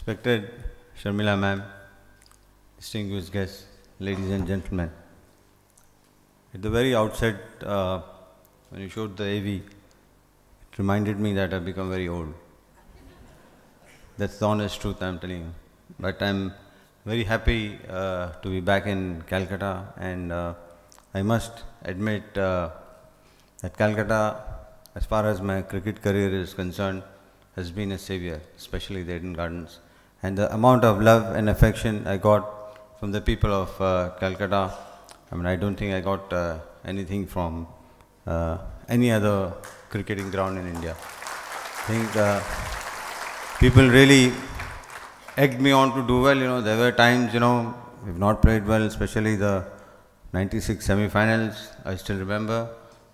Respected Sharmila ma'am, distinguished guests, ladies and gentlemen. At the very outset, uh, when you showed the AV, it reminded me that I've become very old. That's the honest truth I'm telling you. But I'm very happy uh, to be back in Calcutta, and uh, I must admit uh, that Calcutta, as far as my cricket career is concerned, has been a savior, especially the Eden Gardens. And the amount of love and affection I got from the people of uh, Calcutta, I mean, I don't think I got uh, anything from uh, any other cricketing ground in India. I think uh, people really egged me on to do well. You know, there were times, you know, we've not played well, especially the 96 semi-finals, I still remember.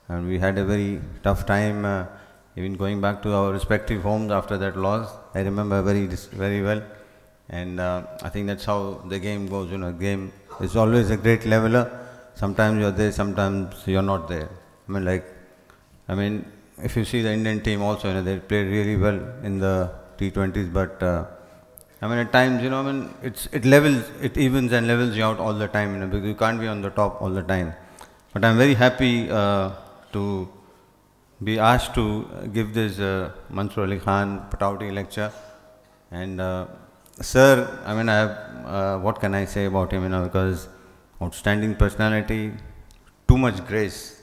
And we had a very tough time, uh, even going back to our respective homes after that loss. I remember very, very well. And uh, I think that's how the game goes, you know, game is always a great leveler. Sometimes you're there, sometimes you're not there. I mean, like, I mean, if you see the Indian team also, you know, they played really well in the T20s, but uh, I mean, at times, you know, I mean, it's, it levels, it evens and levels you out all the time, you know, because you can't be on the top all the time. But I'm very happy uh, to be asked to give this uh, Mansur Ali Khan Pataudi lecture. And, uh, sir, I mean, I have, uh, what can I say about him, you know, because outstanding personality, too much grace,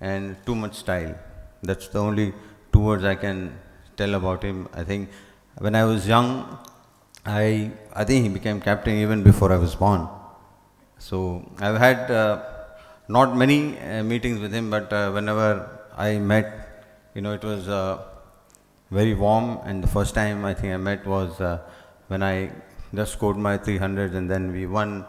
and too much style. That's the only two words I can tell about him. I think when I was young, I, I think he became captain even before I was born. So I've had uh, not many uh, meetings with him, but uh, whenever I met, you know, it was uh, very warm. And the first time I think I met was uh, when I just scored my 300s, and then we won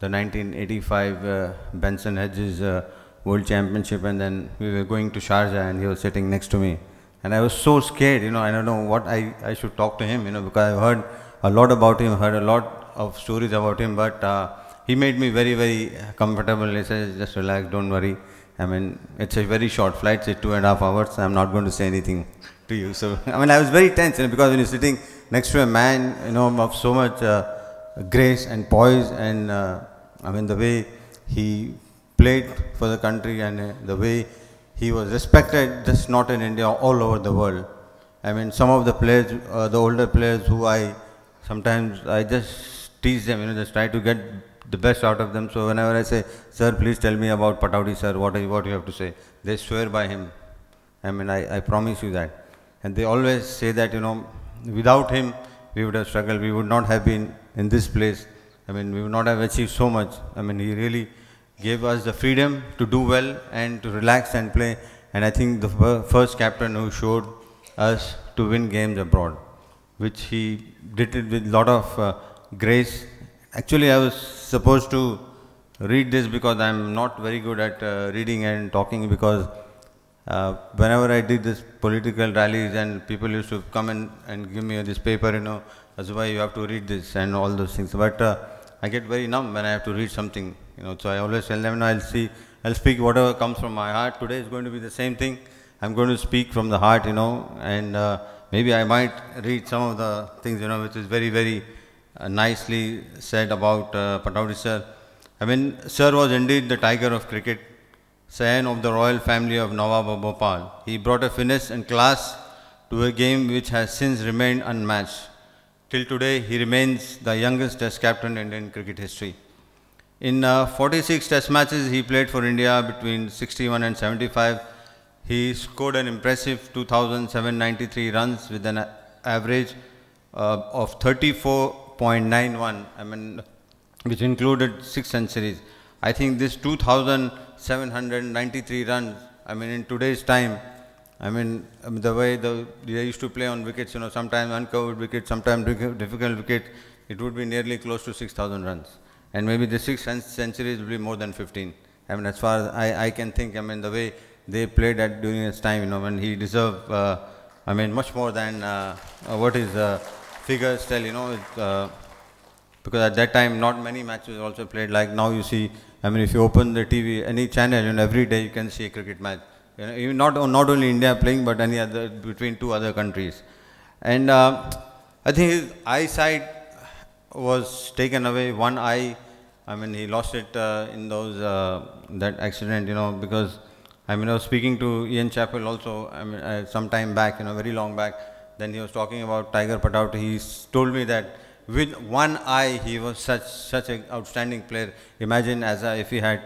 the 1985 uh, Benson Hedges uh, World Championship, and then we were going to Sharjah, and he was sitting next to me. And I was so scared, you know, I don't know what I, I should talk to him, you know, because I've heard a lot about him, heard a lot of stories about him, but uh, he made me very, very comfortable. He says, just relax, don't worry. I mean, it's a very short flight, say two and a half hours. I'm not going to say anything to you. So, I mean, I was very tense, you know, because when you're sitting next to a man, you know, of so much uh, grace and poise, and uh, I mean, the way he played for the country and uh, the way he was respected, just not in India, all over the world. I mean, some of the players, uh, the older players who I sometimes I just tease them, you know, just try to get the best out of them. So whenever I say, sir, please tell me about Pataudi, sir, what, you, what you have to say? They swear by him. I mean, I, I promise you that. And they always say that, you know, without him, we would have struggled. We would not have been in this place. I mean, we would not have achieved so much. I mean, he really gave us the freedom to do well and to relax and play. And I think the first captain who showed us to win games abroad, which he did it with lot of uh, grace. Actually, I was supposed to read this because I'm not very good at uh, reading and talking because uh, whenever I did this political rallies and people used to come in and give me this paper, you know, that's why you have to read this and all those things. But uh, I get very numb when I have to read something, you know, so I always tell them, I'll see, I'll speak whatever comes from my heart. Today is going to be the same thing. I'm going to speak from the heart, you know, and uh, maybe I might read some of the things, you know, which is very, very nicely said about uh, Pataudi sir. I mean, sir was indeed the tiger of cricket, scion of the royal family of Nawab of Bhopal. He brought a finesse and class to a game which has since remained unmatched. Till today, he remains the youngest test captain in Indian cricket history. In uh, 46 test matches he played for India between 61 and 75, he scored an impressive 2,793 runs with an average uh, of 34.91, I mean, which included six centuries. I think this 2,793 runs, I mean, in today's time, I mean, mean, the way the, they used to play on wickets, you know, sometimes uncovered wickets, sometimes difficult wicket, it would be nearly close to 6,000 runs. And maybe the six centuries will be more than 15. I mean, as far as I, I can think, I mean, the way they played at during his time, you know, when he deserved, uh, I mean, much more than uh, what his uh, figures tell, you know, uh, because at that time not many matches also played like now you see, I mean, if you open the TV, any channel, you know, every day you can see a cricket match. You know, not, not only India playing, but any other, between two other countries. And uh, I think his eyesight was taken away. One eye, I mean, he lost it uh, in those uh, that accident, you know, because I mean, I was speaking to Ian Chappell also, I mean, uh, some time back, you know, very long back. Then he was talking about Tiger Pataudi. He told me that with one eye, he was such such an outstanding player. Imagine as a, if he had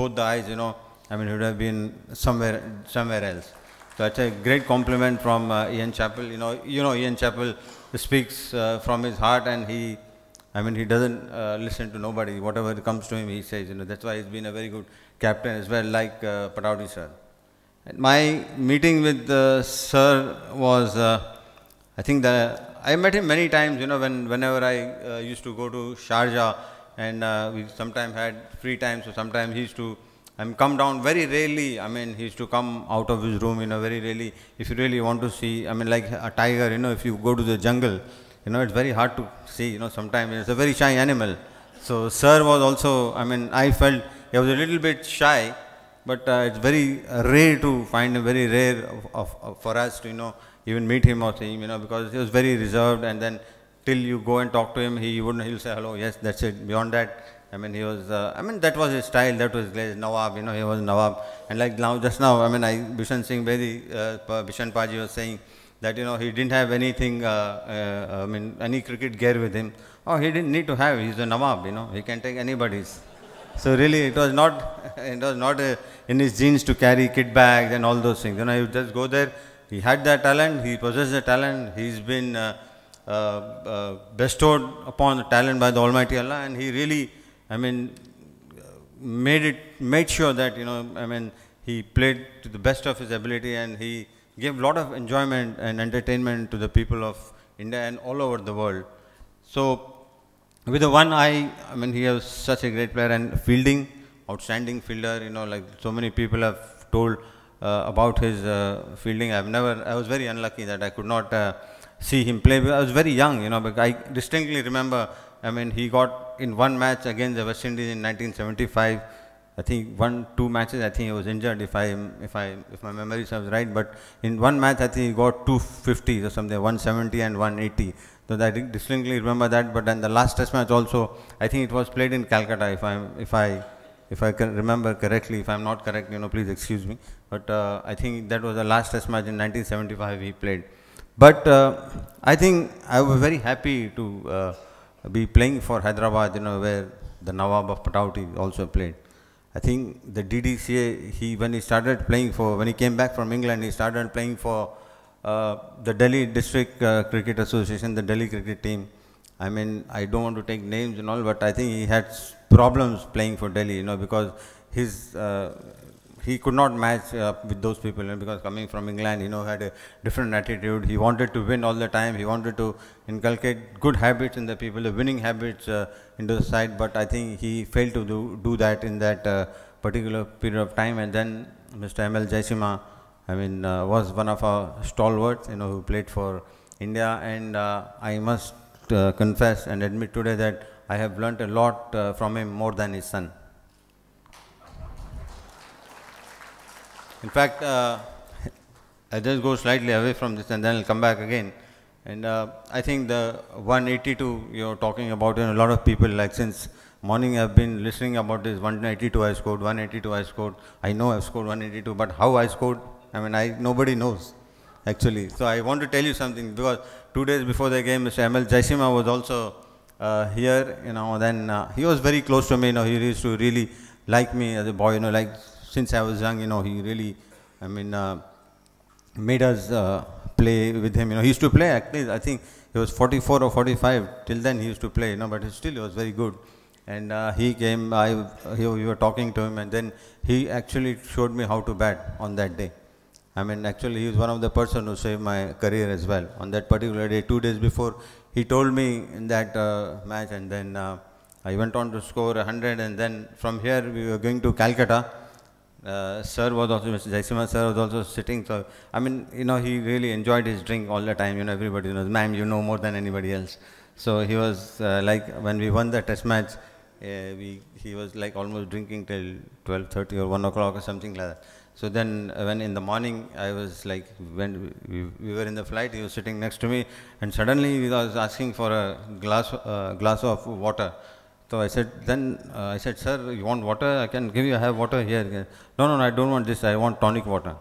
both the eyes, you know, I mean, he would have been somewhere somewhere else. So that's a great compliment from uh, Ian Chappell. You know, you know, Ian Chappell speaks uh, from his heart, and he, I mean, he doesn't uh, listen to nobody. Whatever comes to him, he says. You know, that's why he's been a very good captain as well, like uh, Pataudi sir. And my meeting with uh, sir was, uh, I think that I met him many times. You know, when whenever I uh, used to go to Sharjah, and uh, we sometimes had free time, so sometimes he used to mean, come down very rarely. I mean, he used to come out of his room, you know, very rarely. If you really want to see, I mean, like a tiger, you know, if you go to the jungle, you know, it's very hard to see, you know, sometimes it's a very shy animal. So, sir was also, I mean, I felt he was a little bit shy, but uh, it's very rare to find him, very rare of, of, of, for us to, you know, even meet him or see him, you know, because he was very reserved and then till you go and talk to him, he wouldn't, he'll say hello, yes, that's it. Beyond that, I mean, he was, uh, I mean, that was his style, that was his Nawab, you know, he was Nawab. And like now, just now, I mean, I, Bishan Singh Bedi, uh, Bishan Paji was saying that, you know, he didn't have anything, uh, uh, I mean, any cricket gear with him. Oh, he didn't need to have, he's a Nawab, you know, he can take anybody's. So really, it was not, it was not uh, in his genes to carry kit bags and all those things. You know, he would just go there. He had that talent. He possessed the talent. He's been uh, uh, uh, bestowed upon the talent by the Almighty Allah, and he really I mean, made it, made sure that, you know, I mean, he played to the best of his ability and he gave a lot of enjoyment and entertainment to the people of India and all over the world. So, with the one eye, I mean, he was such a great player and fielding, outstanding fielder, you know, like so many people have told about his uh, fielding. I've never, I was very unlucky that I could not uh, see him play. I was very young, you know, but I distinctly remember I mean, he got in one match against the West Indies in 1975. I think one, two matches. I think he was injured, if I, if I, if my memory serves right. But in one match, I think he got 250 or something, 170 and 180. So I distinctly remember that. But then the last Test match also, I think it was played in Calcutta. If I, if I, if I can remember correctly, if I'm not correct, you know, please excuse me. But uh, I think that was the last Test match in 1975 he played. But uh, I think I was very happy to. Uh, be playing for Hyderabad, you know, where the Nawab of Pataudi also played. I think the DDCA, he when he started playing for, when he came back from England, he started playing for uh, the Delhi District uh, Cricket Association, the Delhi cricket team. I mean, I don't want to take names and all, but I think he had problems playing for Delhi, you know, because his uh, he could not match uh, with those people because coming from England, you know, had a different attitude. He wanted to win all the time. He wanted to inculcate good habits in the people, the winning habits uh, into the side. But I think he failed to do, do that in that uh, particular period of time. And then Mr. M.L. Jaisimha, I mean, uh, was one of our stalwarts, you know, who played for India. And uh, I must uh, confess and admit today that I have learnt a lot from him more than his son. In fact, uh, I'll just go slightly away from this and then I'll come back again. And uh, I think the 182 you're talking about, know, a lot of people, like since morning I've been listening about this 182 I scored, 182 I scored. I know I've scored 182, but how I scored, I mean, I nobody knows actually. So I want to tell you something because two days before the game, Mr. M.L. Jaisimha was also uh, here, you know, then uh, he was very close to me, you know, he used to really like me as a boy, you know, like since I was young, you know, he really, I mean, uh, made us uh, play with him. You know, he used to play, actually, I think he was 44 or 45. Till then, he used to play, you know, but he still he was very good. And uh, he came, I, he, we were talking to him, and then he actually showed me how to bat on that day. I mean, actually, he was one of the person who saved my career as well. On that particular day, two days before, he told me in that uh, match, and then uh, I went on to score 100, and then from here we were going to Calcutta uh, sir was also, Mr. Jaisimha sir was also sitting. So, I mean, you know, he really enjoyed his drink all the time. You know, everybody knows, ma'am, you know more than anybody else. So he was uh, like, when we won the test match, uh, we, he was like almost drinking till 12.30 or 1 o'clock or something like that. So then, uh, when in the morning I was like, when we, we were in the flight, he was sitting next to me, and suddenly he was asking for a glass, uh, glass of water. So I said, then uh, I said, sir, you want water? I can give you. I have water here. No, no, no, I don't want this. I want tonic water.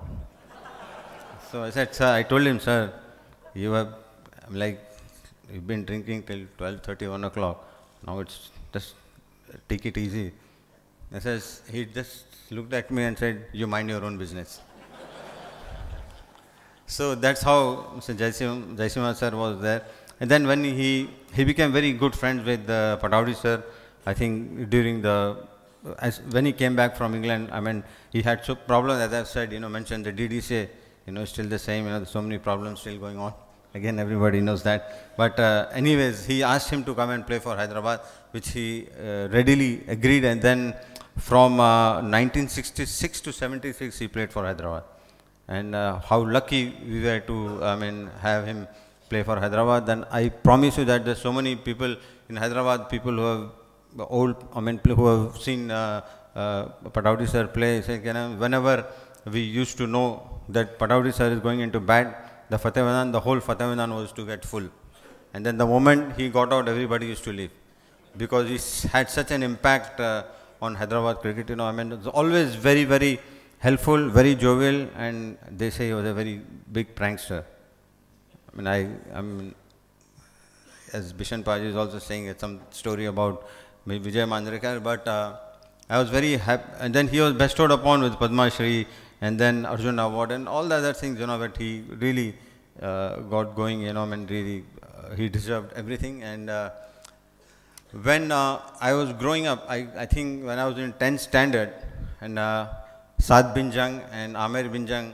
so I said, sir, I told him, sir, you have, I'm like, you've been drinking till 12:30, 1 o'clock. Now it's just take it easy. I says, he just looked at me and said, You mind your own business. so that's how Mr. Jaisim, Jaisimha sir was there. And then when he, he became very good friends with uh, Pataudi sir, I think during the, as when he came back from England, I mean, he had so problems, as I've said, you know, mentioned the DDCA, you know, still the same, you know, so many problems still going on. Again, everybody knows that. But uh, anyways, he asked him to come and play for Hyderabad, which he uh, readily agreed. And then from 1966 uh, to 76, he played for Hyderabad. And uh, how lucky we were to, I mean, have him play for Hyderabad. Then I promise you that there's so many people in Hyderabad, people who have old, I mean, who have seen uh, uh, sir play, say, whenever we used to know that Pataudi sir is going into bat, the Fateh the whole Fateh was to get full. And then the moment he got out, everybody used to leave. Because he had such an impact uh, on Hyderabad cricket. You know, I mean, it's always very, very helpful, very jovial, and they say he was a very big prankster. I mean, I, I mean, as Bishan Paji is also saying it's some story about Vijay Manjrekar, but uh, I was very happy. And then he was bestowed upon with Padma Shri and then Arjun Award and all the other things, you know, that he really uh, got going, you know, and really uh, he deserved everything. And uh, when uh, I was growing up, I, I think when I was in 10th standard, and uh, Saad Bin Jung and Amir Bin Jung,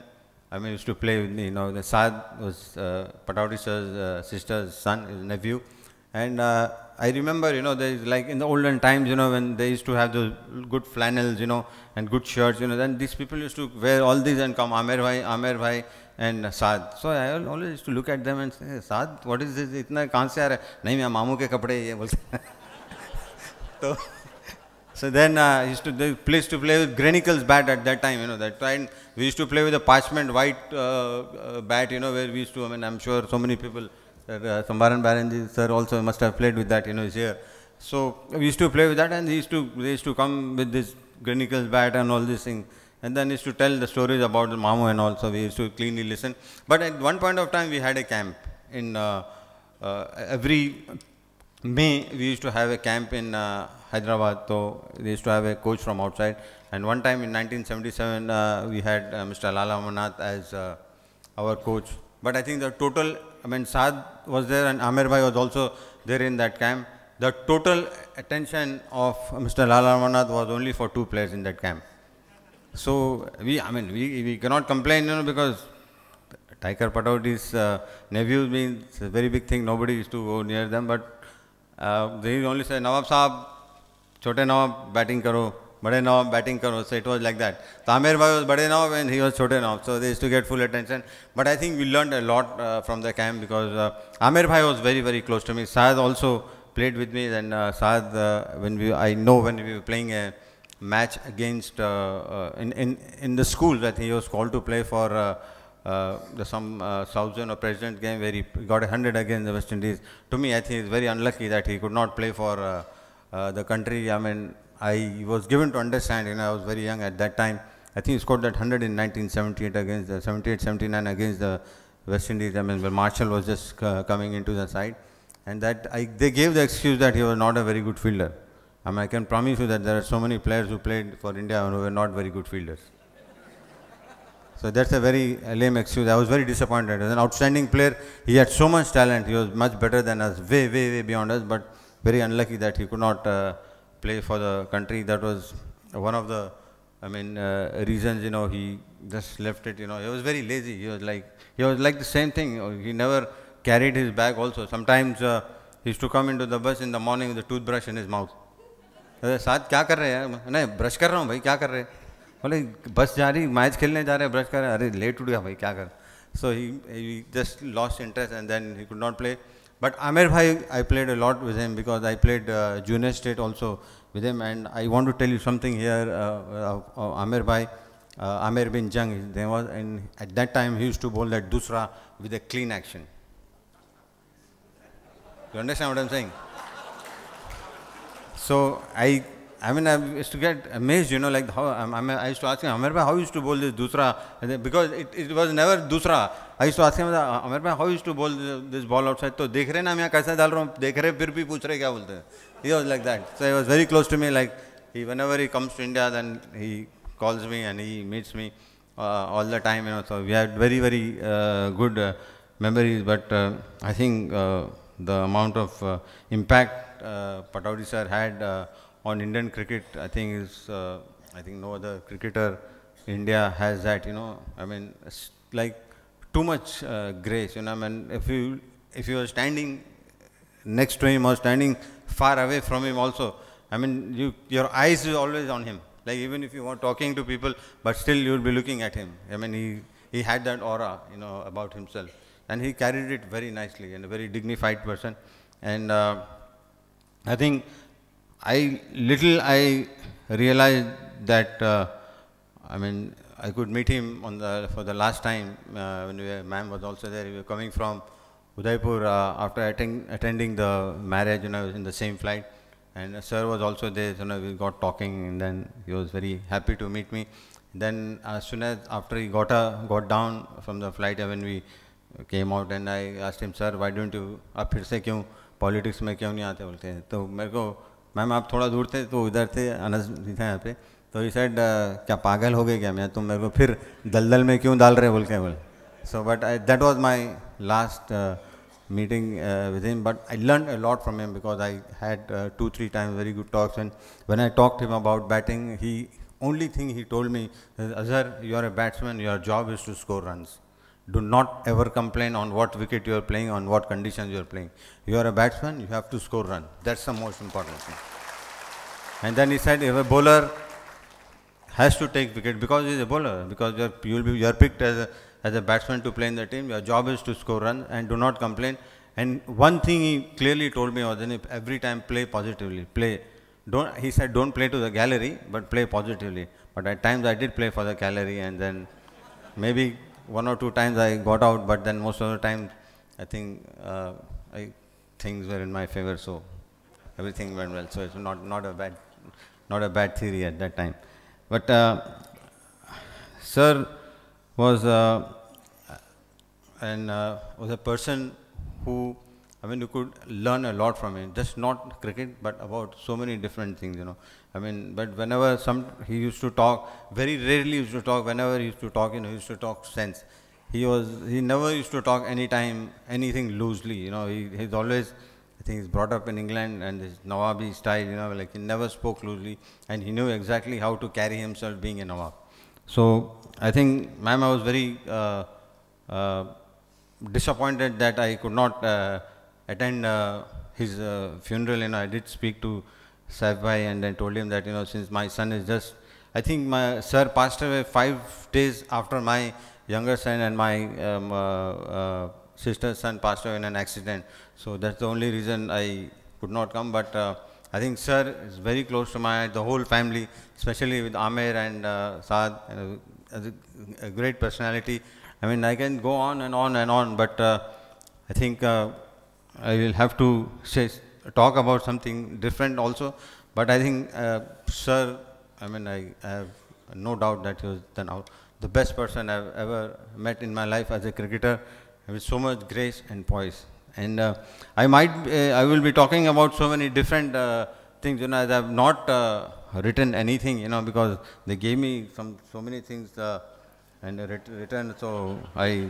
I mean, used to play with me. You know, the Saad was uh, uh, sister's son, his nephew. And I remember, you know, there's like in the olden times, you know, when they used to have the good flannels, you know, and good shirts, you know, then these people used to wear all these and come Amer Bhai, Amer Bhai and Saad. So I always used to look at them and say, Saad, what is this? Itna kahan se aa raha hai? Nahi, mamu ke kapde ye bolte. so, so then uh, used to, they used to play with Gray-Nicolls bat at that time, you know, that time we used to play with a parchment white uh, uh, bat, you know, where we used to, I mean, I'm sure so many people uh, Sambaran Banerjee sir also must have played with that. You know, he's here. So we used to play with that, and he used to they used to come with this Gray-Nicolls bat and all these things. And then used to tell the stories about the Mamu and also we used to cleanly listen. But at one point of time we had a camp in uh, uh, every May, we used to have a camp in uh, Hyderabad, so we used to have a coach from outside. And one time in 1977, uh, we had uh, Mr. Lala Amarnath as uh, our coach. But I think the total, I mean, Saad was there and Amir Bhai was also there in that camp. The total attention of Mr. Lala Amarnath was only for two players in that camp. So we, I mean, we, we cannot complain, you know, because Tiger Pataudi's uh, nephew means a very big thing. Nobody used to go near them, but uh, they only say, Nawab Saab, Chote Nawab, batting karo, Bade Nawab, batting. So it was like that. Tamir Bhai was Bade Nawab and he was Chote Nawab. So they used to get full attention. But I think we learned a lot uh, from the camp because uh, Bhai was very, very close to me. Saad also played with me. Then uh, Saad, uh, when we, I know when we were playing a match against, in, in, in the school that he was called to play for the some uh, Southern or President game where he got a hundred against the West Indies. To me, I think it's very unlucky that he could not play for the country. I mean, I was given to understand, you know, I was very young at that time. I think he scored that 100 in 1978 against the 78, 79 against the West Indies. I mean, Marshall was just coming into the side. And that I, they gave the excuse that he was not a very good fielder. I mean, I can promise you that there are so many players who played for India who were not very good fielders. So that's a very lame excuse. I was very disappointed. As an outstanding player, he had so much talent. He was much better than us, way, way, way beyond us. But very unlucky that he could not uh, play for the country. That was one of the, I mean, uh, reasons. You know, he just left it. You know, he was very lazy. He was like, he was like the same thing. He never carried his bag. Also, sometimes uh, he used to come into the bus in the morning with a toothbrush in his mouth. साथ क्या कर रहे हैं नहीं brush कर रहा हूँ भाई क्या कर रहे हैं बोले बस जा रही मैच खेलने जा रहे हैं ब्रश कर अरे लेट उठ गया भाई क्या कर so he, he just lost interest and then he could not play. but Amir Bhai, I played a lot with him because I played uh, junior state also with him and I want to tell you something here, uh, uh, Amir Bhai. uh, Amir bin Jung. There was, and at that time he used to bowl that dusra with a clean action. You understand what I'm saying? So I, I mean, I used to get amazed, you know, like how I, I used to ask him, Amir how you used to bowl this dusra? Because it, it was never dusra. I तो आसके मतलब हमारे पास how is to bowl this ball outside तो देख रहे ना मैं कैसे डाल रहा हूँ, देख रहे फिर भी पूछ रहे क्या बोलते हैं? He was like that so I was very close to me like he one ever he comes to India then he calls me and he meets me all the time you know so we had very very good memories but I think the amount of impact Pataudi sir had on Indian cricket I think is I think no other cricketer India has that you know I mean like too much grace you know I mean if you if you are standing next to him or standing far away from him also. I mean, you, your eyes is always on him. Like even if you were talking to people, but still you will be looking at him. I mean, he, he had that aura, you know, about himself. And he carried it very nicely and a very dignified person. And uh, I think I, little I realized that, uh, I mean, I could meet him on the, for the last time uh, when we ma'am was also there. We were coming from Udaipur, uh, after attend, attending the marriage, you know, I was in the same flight. And uh, sir was also there, you know, we got talking and then he was very happy to meet me. Then as soon as after he got, uh, got down from the flight, when we came out and I asked him, sir, why don't you, आप फिर से क्यों politics में क्यों नहीं आते बोलते हैं तो मेरे को मैम आप थोड़ा दूर थे तो इधर थे अनस थे यहाँ पे तो यू सेड क्या पागल हो गए क्या? मैं तुम मेरे को फिर दलदल में क्यों डाल रहे बोल. के बोल so but I that was my last meeting with him but I learn a lot from him because I had two three time very good talks and when I talk him about batting he only thing he told me Azhar you are a batsman your job is to score runs do not ever complain on what wicket you are playing on what condition you are playing you are a batsman you have to score run that's the most important thing and then he said you're a bowler has to take wicket because he is a bowler, because you will be you are picked as a as a batsman to play in the team. Your job is to score runs and do not complain. And one thing he clearly told me was every time play positively. Play. Don't, he said don't play to the gallery, but play positively. But at times I did play for the gallery and then maybe one or two times I got out, but then most of the time I think uh, I, things were in my favor, so everything went well. So it's not, not a bad not a bad theory at that time. But uh, sir was uh, and uh, was a person who I mean you could learn a lot from him. Just not cricket but about so many different things you know. I mean but whenever some he used to talk very rarely used to talk whenever he used to talk you know he used to talk sense. He was he never used to talk anytime anything loosely you know. He, he's always he's brought up in England and his Nawabi style you know like he never spoke loosely and he knew exactly how to carry himself being a Nawab so I think, ma'am, I was very uh, uh, disappointed that I could not uh, attend uh, his uh, funeral. And I did speak to Bhai and I told him that, you know, since my son is just, I think my sir passed away five days after my younger son and my um, uh, sister's son passed away in an accident. So that's the only reason I could not come. But I think sir is very close to my, the whole family, especially with Amir and uh, Saad. You a, a, great personality. I mean, I can go on and on and on, but uh, I think uh, I will have to say, talk about something different also. But I think, uh, sir, I mean, I, I, have no doubt that he was the, the best person I've ever met in my life as a cricketer, with so much grace and poise. And uh, I might, uh, I will be talking about so many different uh, things, you know, as I've not written anything, you know, because they gave me some so many things uh, and written. So I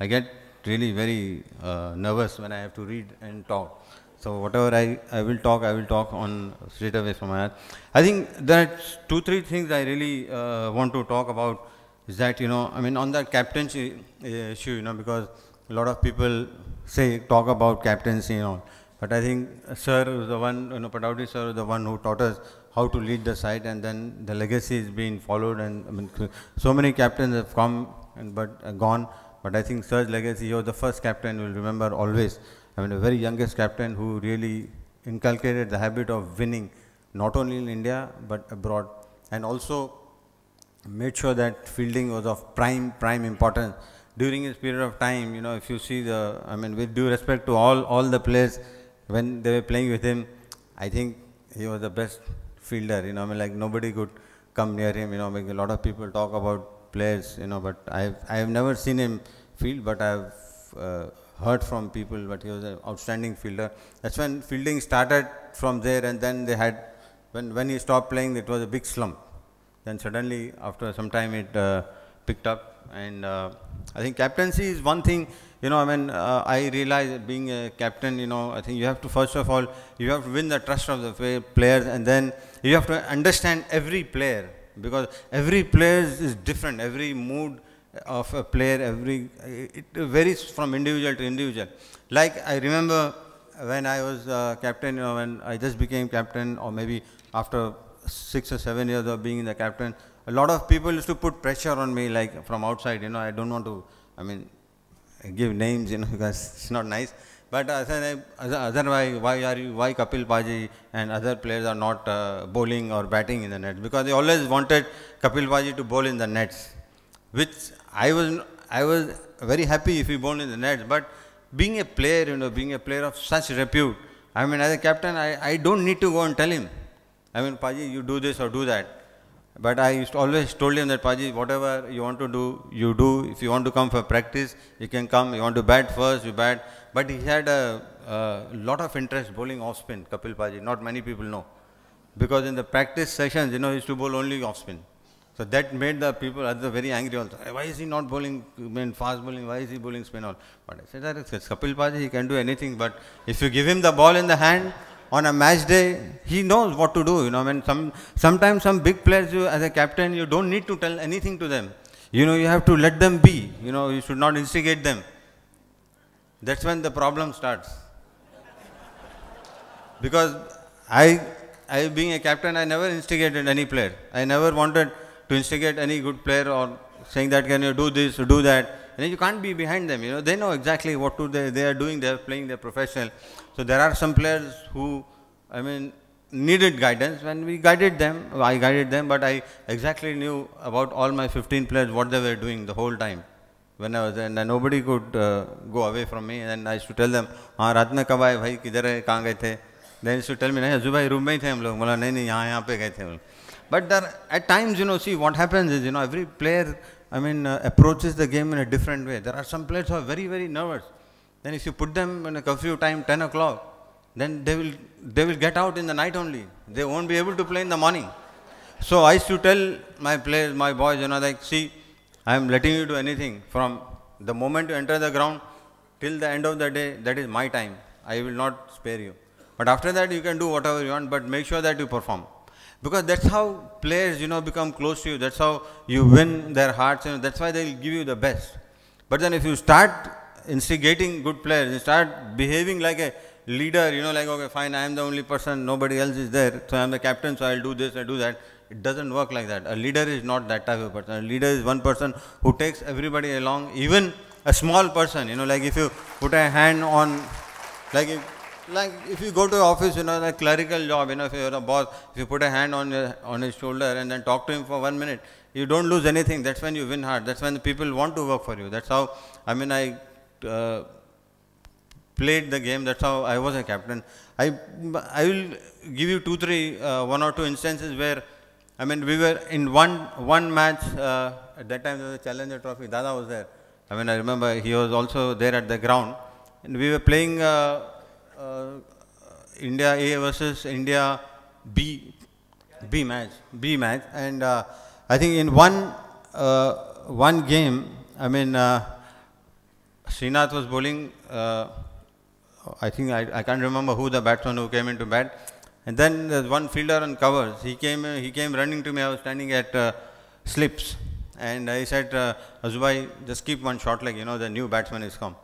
I get really very uh, nervous when I have to read and talk. So whatever I, I will talk, I will talk on straight away from my heart. I think there are two, three things I really uh, want to talk about is that, you know, I mean, on that captaincy uh, issue, you know, because a lot of people say, talk about captaincy and all. But I think sir was the one, you know, Pataudi sir was the one who taught us how to lead the side and then the legacy is being followed and I mean, so many captains have come and but uh, gone but I think Sir's legacy, he was the first captain we'll remember always. I mean, the very youngest captain who really inculcated the habit of winning, not only in India, but abroad. And also, made sure that fielding was of prime, prime importance. During his period of time, you know, if you see the, I mean, with due respect to all, all the players, when they were playing with him, I think he was the best fielder, you know, I mean, like nobody could come near him, you know, like a lot of people talk about players, you know, but I've, I've never seen him field, but I've uh, heard from people, but he was an outstanding fielder. That's when fielding started from there, and then they had, when, when he stopped playing, it was a big slump. Then suddenly, after some time, it uh, picked up. And uh, I think captaincy is one thing, you know, I mean, uh, I realize being a captain, you know, I think you have to, first of all, you have to win the trust of the players, and then you have to understand every player, because every player is different, every mood of a player, every, it varies from individual to individual. Like I remember when I was uh, captain, you know, when I just became captain, or maybe after six or seven years of being the captain, a lot of people used to put pressure on me, like from outside. You know, I don't want to, I mean, give names, you know, because it's not nice. But otherwise, why are you, why Kapil Paji and other players are not uh, bowling or batting in the nets? Because they always wanted Kapil Paji to bowl in the nets, which I was, I was very happy if he bowled in the nets. But being a player, you know, being a player of such repute, I mean, as a captain, I, I don't need to go and tell him. I mean, Paji, you do this or do that. But I used to always told him that, Paji, whatever you want to do, you do. If you want to come for practice, you can come. You want to bat first, you bat. But he had a, a lot of interest bowling off spin, Kapil Paji. Not many people know. Because in the practice sessions, you know, he used to bowl only off spin. So that made the people other very angry also. Why is he not bowling, I mean, fast bowling? Why is he bowling spin all? But I said that it's Kapil Paji, he can do anything. But if you give him the ball in the hand, on a match day, he knows what to do. You know, I mean, some, sometimes some big players, you, as a captain, you don't need to tell anything to them. You know, you have to let them be. You know, you should not instigate them. That's when the problem starts. because I, I, being a captain, I never instigated any player. I never wanted to instigate any good player or saying that can you do this, do that And you can't be behind them. You know, they know exactly what to they, they are doing. They are playing their professional. So there are some players who, I mean, needed guidance. When we guided them, I guided them, but I exactly knew about all my 15 players what they were doing the whole time. When I was there, and nobody could uh, go away from me. And I used to tell them, हाँ रात में कब आए भाई किधर है कहाँ गए थे Then used to tell me, नहीं अजू भाई रूम में ही थे हम लोग बोला नहीं नहीं यहाँ यहाँ पे गए थे But there, at times, you know, see what happens is, you know, every player, I mean, uh, approaches the game in a different way. There are some players who are very, very nervous. Then if you put them in a curfew time, 10 o'clock, then they will, they will get out in the night only. They won't be able to play in the morning. So I used to tell my players, my boys, you know, like, see, I am letting you do anything from the moment you enter the ground till the end of the day, that is my time. I will not spare you. But after that, you can do whatever you want, but make sure that you perform. Because that's how players, you know, become close to you. That's how you win their hearts. Know, that's why they'll give you the best. But then if you start instigating good players, you start behaving like a leader, you know, like, okay, fine, I am the only person, nobody else is there, so I am the captain, so I'll do this, I do that. It doesn't work like that. A leader is not that type of person. A leader is one person who takes everybody along, even a small person, you know, like if you put a hand on, like if, like if you go to office, you know, like clerical job, you know, if you're a boss, if you put a hand on your, on his shoulder and then talk to him for one minute, you don't lose anything. That's when you win hard. That's when the people want to work for you. That's how, I mean, I uh, played the game. That's how I was a captain. I, I will give you two, three, uh, one or two instances where, I mean, we were in one, one match, uh, at that time there was a Challenger Trophy, Dada was there. I mean, I remember he was also there at the ground. And we were playing uh, uh, India A versus India B, B match, B match. And uh, I think in one, one game, I mean, Srinath was bowling, uh, I think I, I can't remember who the batsman who came into bat. And then there's one fielder on covers. He came, he came running to me. I was standing at uh, slips. And I said, uh, Azubai, just keep one short leg, you know, the new batsman is come.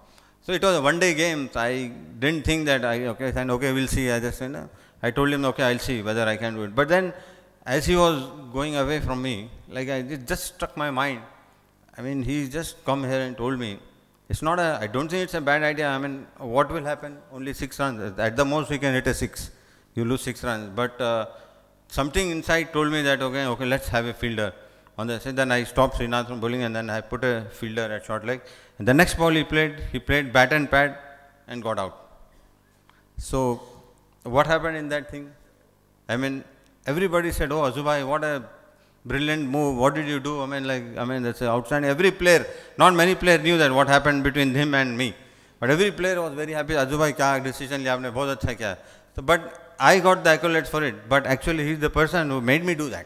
So it was a one day game. I didn't think that I, okay, then okay, we'll see. I just, you know, I told him, okay, I'll see whether I can do it. But then as he was going away from me, like I, it just struck my mind. I mean, he just come here and told me, it's not a, I don't think it's a bad idea. I mean, what will happen? Only six runs. At the most, we can hit a six. You lose six runs. But uh, something inside told me that, okay, okay, let's have a fielder on the. Then I stopped Srinath from bowling and then I put a fielder at short leg. And the next ball he played, he played bat and pad and got out. So what happened in that thing? I mean, everybody said, oh, Azubai, what a brilliant move. What did you do? I mean, like, I mean, that's outstanding. Every player, not many players knew that what happened between him and me. But every player was very happy. Azubai, kya decision liya aapne, bahut acha kiya. So, but I got the accolades for it. But actually, he's the person who made me do that.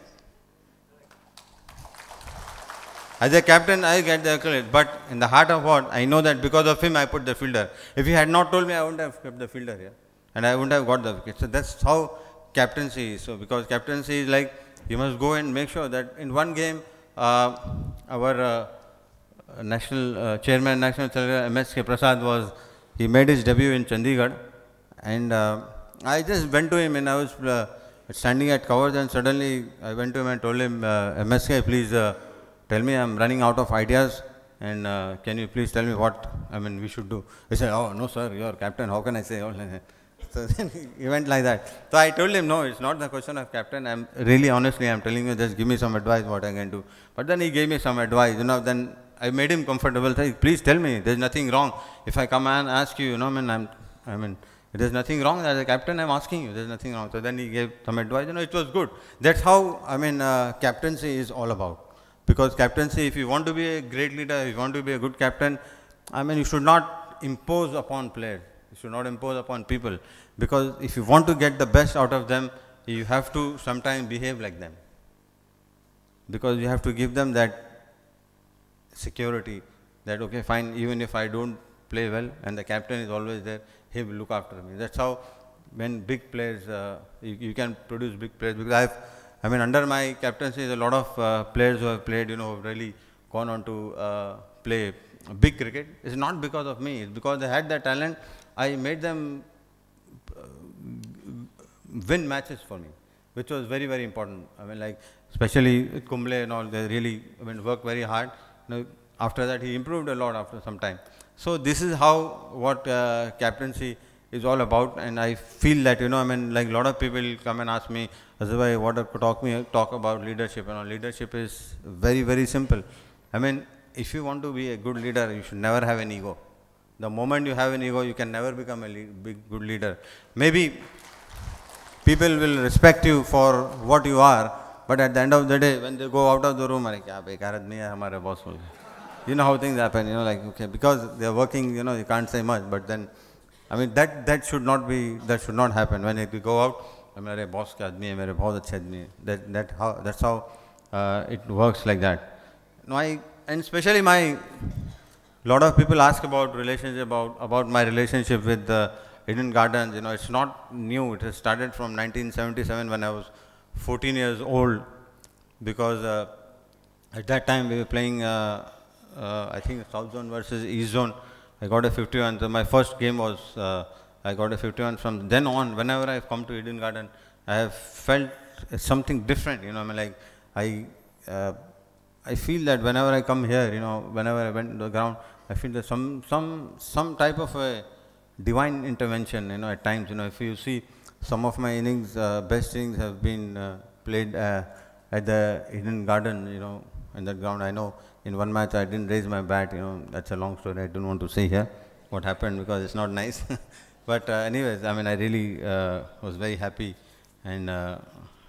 As a captain, I get the accolades. But in the heart of what, I know that because of him, I put the fielder. If he had not told me, I wouldn't have kept the fielder here. And I wouldn't have got the wicket. So, that's how captaincy is. So, because captaincy is like, you must go and make sure that in one game, uh, our uh, national uh, chairman, national selector M.S.K. Prasad was, he made his debut in Chandigarh and uh, I just went to him and I was uh, standing at covers and suddenly I went to him and told him, uh, MSK, please tell me I'm running out of ideas and can you please tell me what, I mean, we should do. He said, oh, no sir, you're captain, how can I say? So he went like that. So I told him, no, it's not the question of captain. I'm really honestly, I'm telling you, just give me some advice what I can do. But then he gave me some advice, you know, then I made him comfortable. Say, please tell me, there's nothing wrong. If I come and ask you, you know, I mean, I'm, I mean, there's nothing wrong. As a captain, I'm asking you, there's nothing wrong. So then he gave some advice, you know, it was good. That's how, I mean, uh, captaincy is all about. Because captaincy, if you want to be a great leader, if you want to be a good captain, I mean, you should not impose upon players. You should not impose upon people. Because if you want to get the best out of them, you have to sometimes behave like them. Because you have to give them that security that, okay, fine, even if I don't play well and the captain is always there, he will look after me. That's how when big players, uh, you, you, can produce big players. Because I've, I mean, under my captaincy, a lot of uh, players who have played, you know, really gone on to uh, play big cricket. It's not because of me. It's because they had that talent. I made them win matches for me, which was very, very important. I mean, like, especially Kumble and all, they really I mean, worked very hard. You know, after that, he improved a lot after some time. So this is how, what uh, captaincy is all about. And I feel that, you know, I mean, like a lot of people come and ask me, Azubhai, what I talk me, talk about leadership and all. Leadership is very, very simple. I mean, if you want to be a good leader, you should never have an ego. The moment you have an ego, you can never become a big, good leader. Maybe people will respect you for what you are, but at the end of the day, when they go out of the room, like, yeah, boss you know how things happen, you know, like, okay, because they're working, you know, you can't say much, but then, I mean, that, that should not be, that should not happen. When you go out, मेरे boss के आदमी है, मेरे बहुत अच्छे आदमी that how it works like that my and especially my lot of people ask about relationship about about my relationship with the garden you know it's not new it is started from nineteen seventy seven one I was fourteen years old because at that time we playing I think South Zone versus East Zone I got a fifty one my first game was I got a 51. From then on, whenever I've come to Eden Garden, I have felt something different, you know, I mean, like, I, uh, I feel that whenever I come here, you know, whenever I went to the ground, I feel that some, some, some type of a divine intervention, you know, at times, you know, if you see some of my innings, uh, best innings have been uh, played uh, at the Eden Garden, you know, in that ground. I know in one match I didn't raise my bat, you know, that's a long story. I don't want to say here what happened because it's not nice. but uh, anyways, I mean, I really uh, was very happy and uh,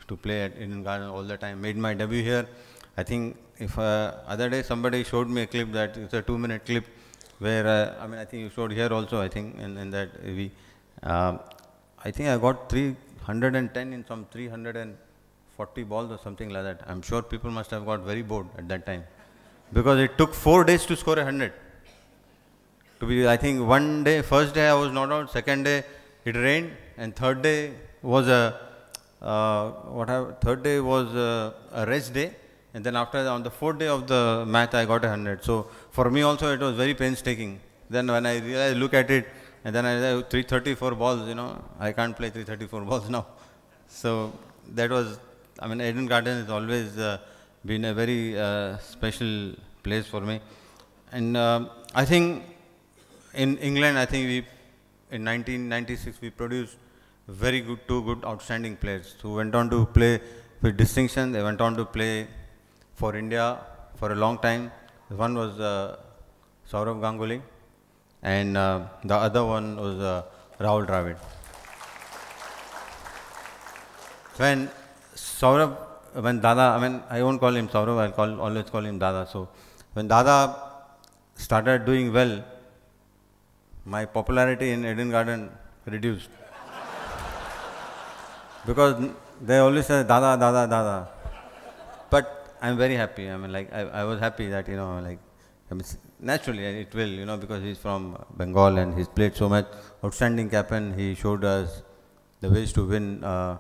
to play at Eden Garden all the time. Made my debut here. I think if other day somebody showed me a clip that it's a two minute clip where I mean I think you showed here also I think in, in that we uh, I think I got 310 in some 340 balls or something like that. I'm sure people must have got very bored at that time because it took four days to score a hundred. To be I think one day first day I was not out, second day it rained and third day was a uh, what third day was a, a rest day and then after on the fourth day of the match, I got a hundred. So for me also, it was very painstaking. Then when I realized, look at it, and then I realized 334 balls. You know, I can't play 334 balls now. So that was, I mean, Eden Garden has always uh, been a very uh, special place for me. And uh, I think in England, I think we, in 1996, we produced very good, two good, outstanding players who went on to play with distinction. They went on to play for India for a long time. One was uh, Sourav Ganguly, and uh, the other one was uh, Rahul Dravid. When Sourav, when Dada, I mean, I won't call him Sourav, I'll call, always call him Dada. So when Dada started doing well, my popularity in Eden Garden reduced. because they always say Dada, Dada, Dada. But I'm very happy. I mean, like, I, I was happy that, you know, like, I mean, naturally it will, you know, because he's from Bengal and he's played so much. Outstanding captain, he showed us the ways to win uh,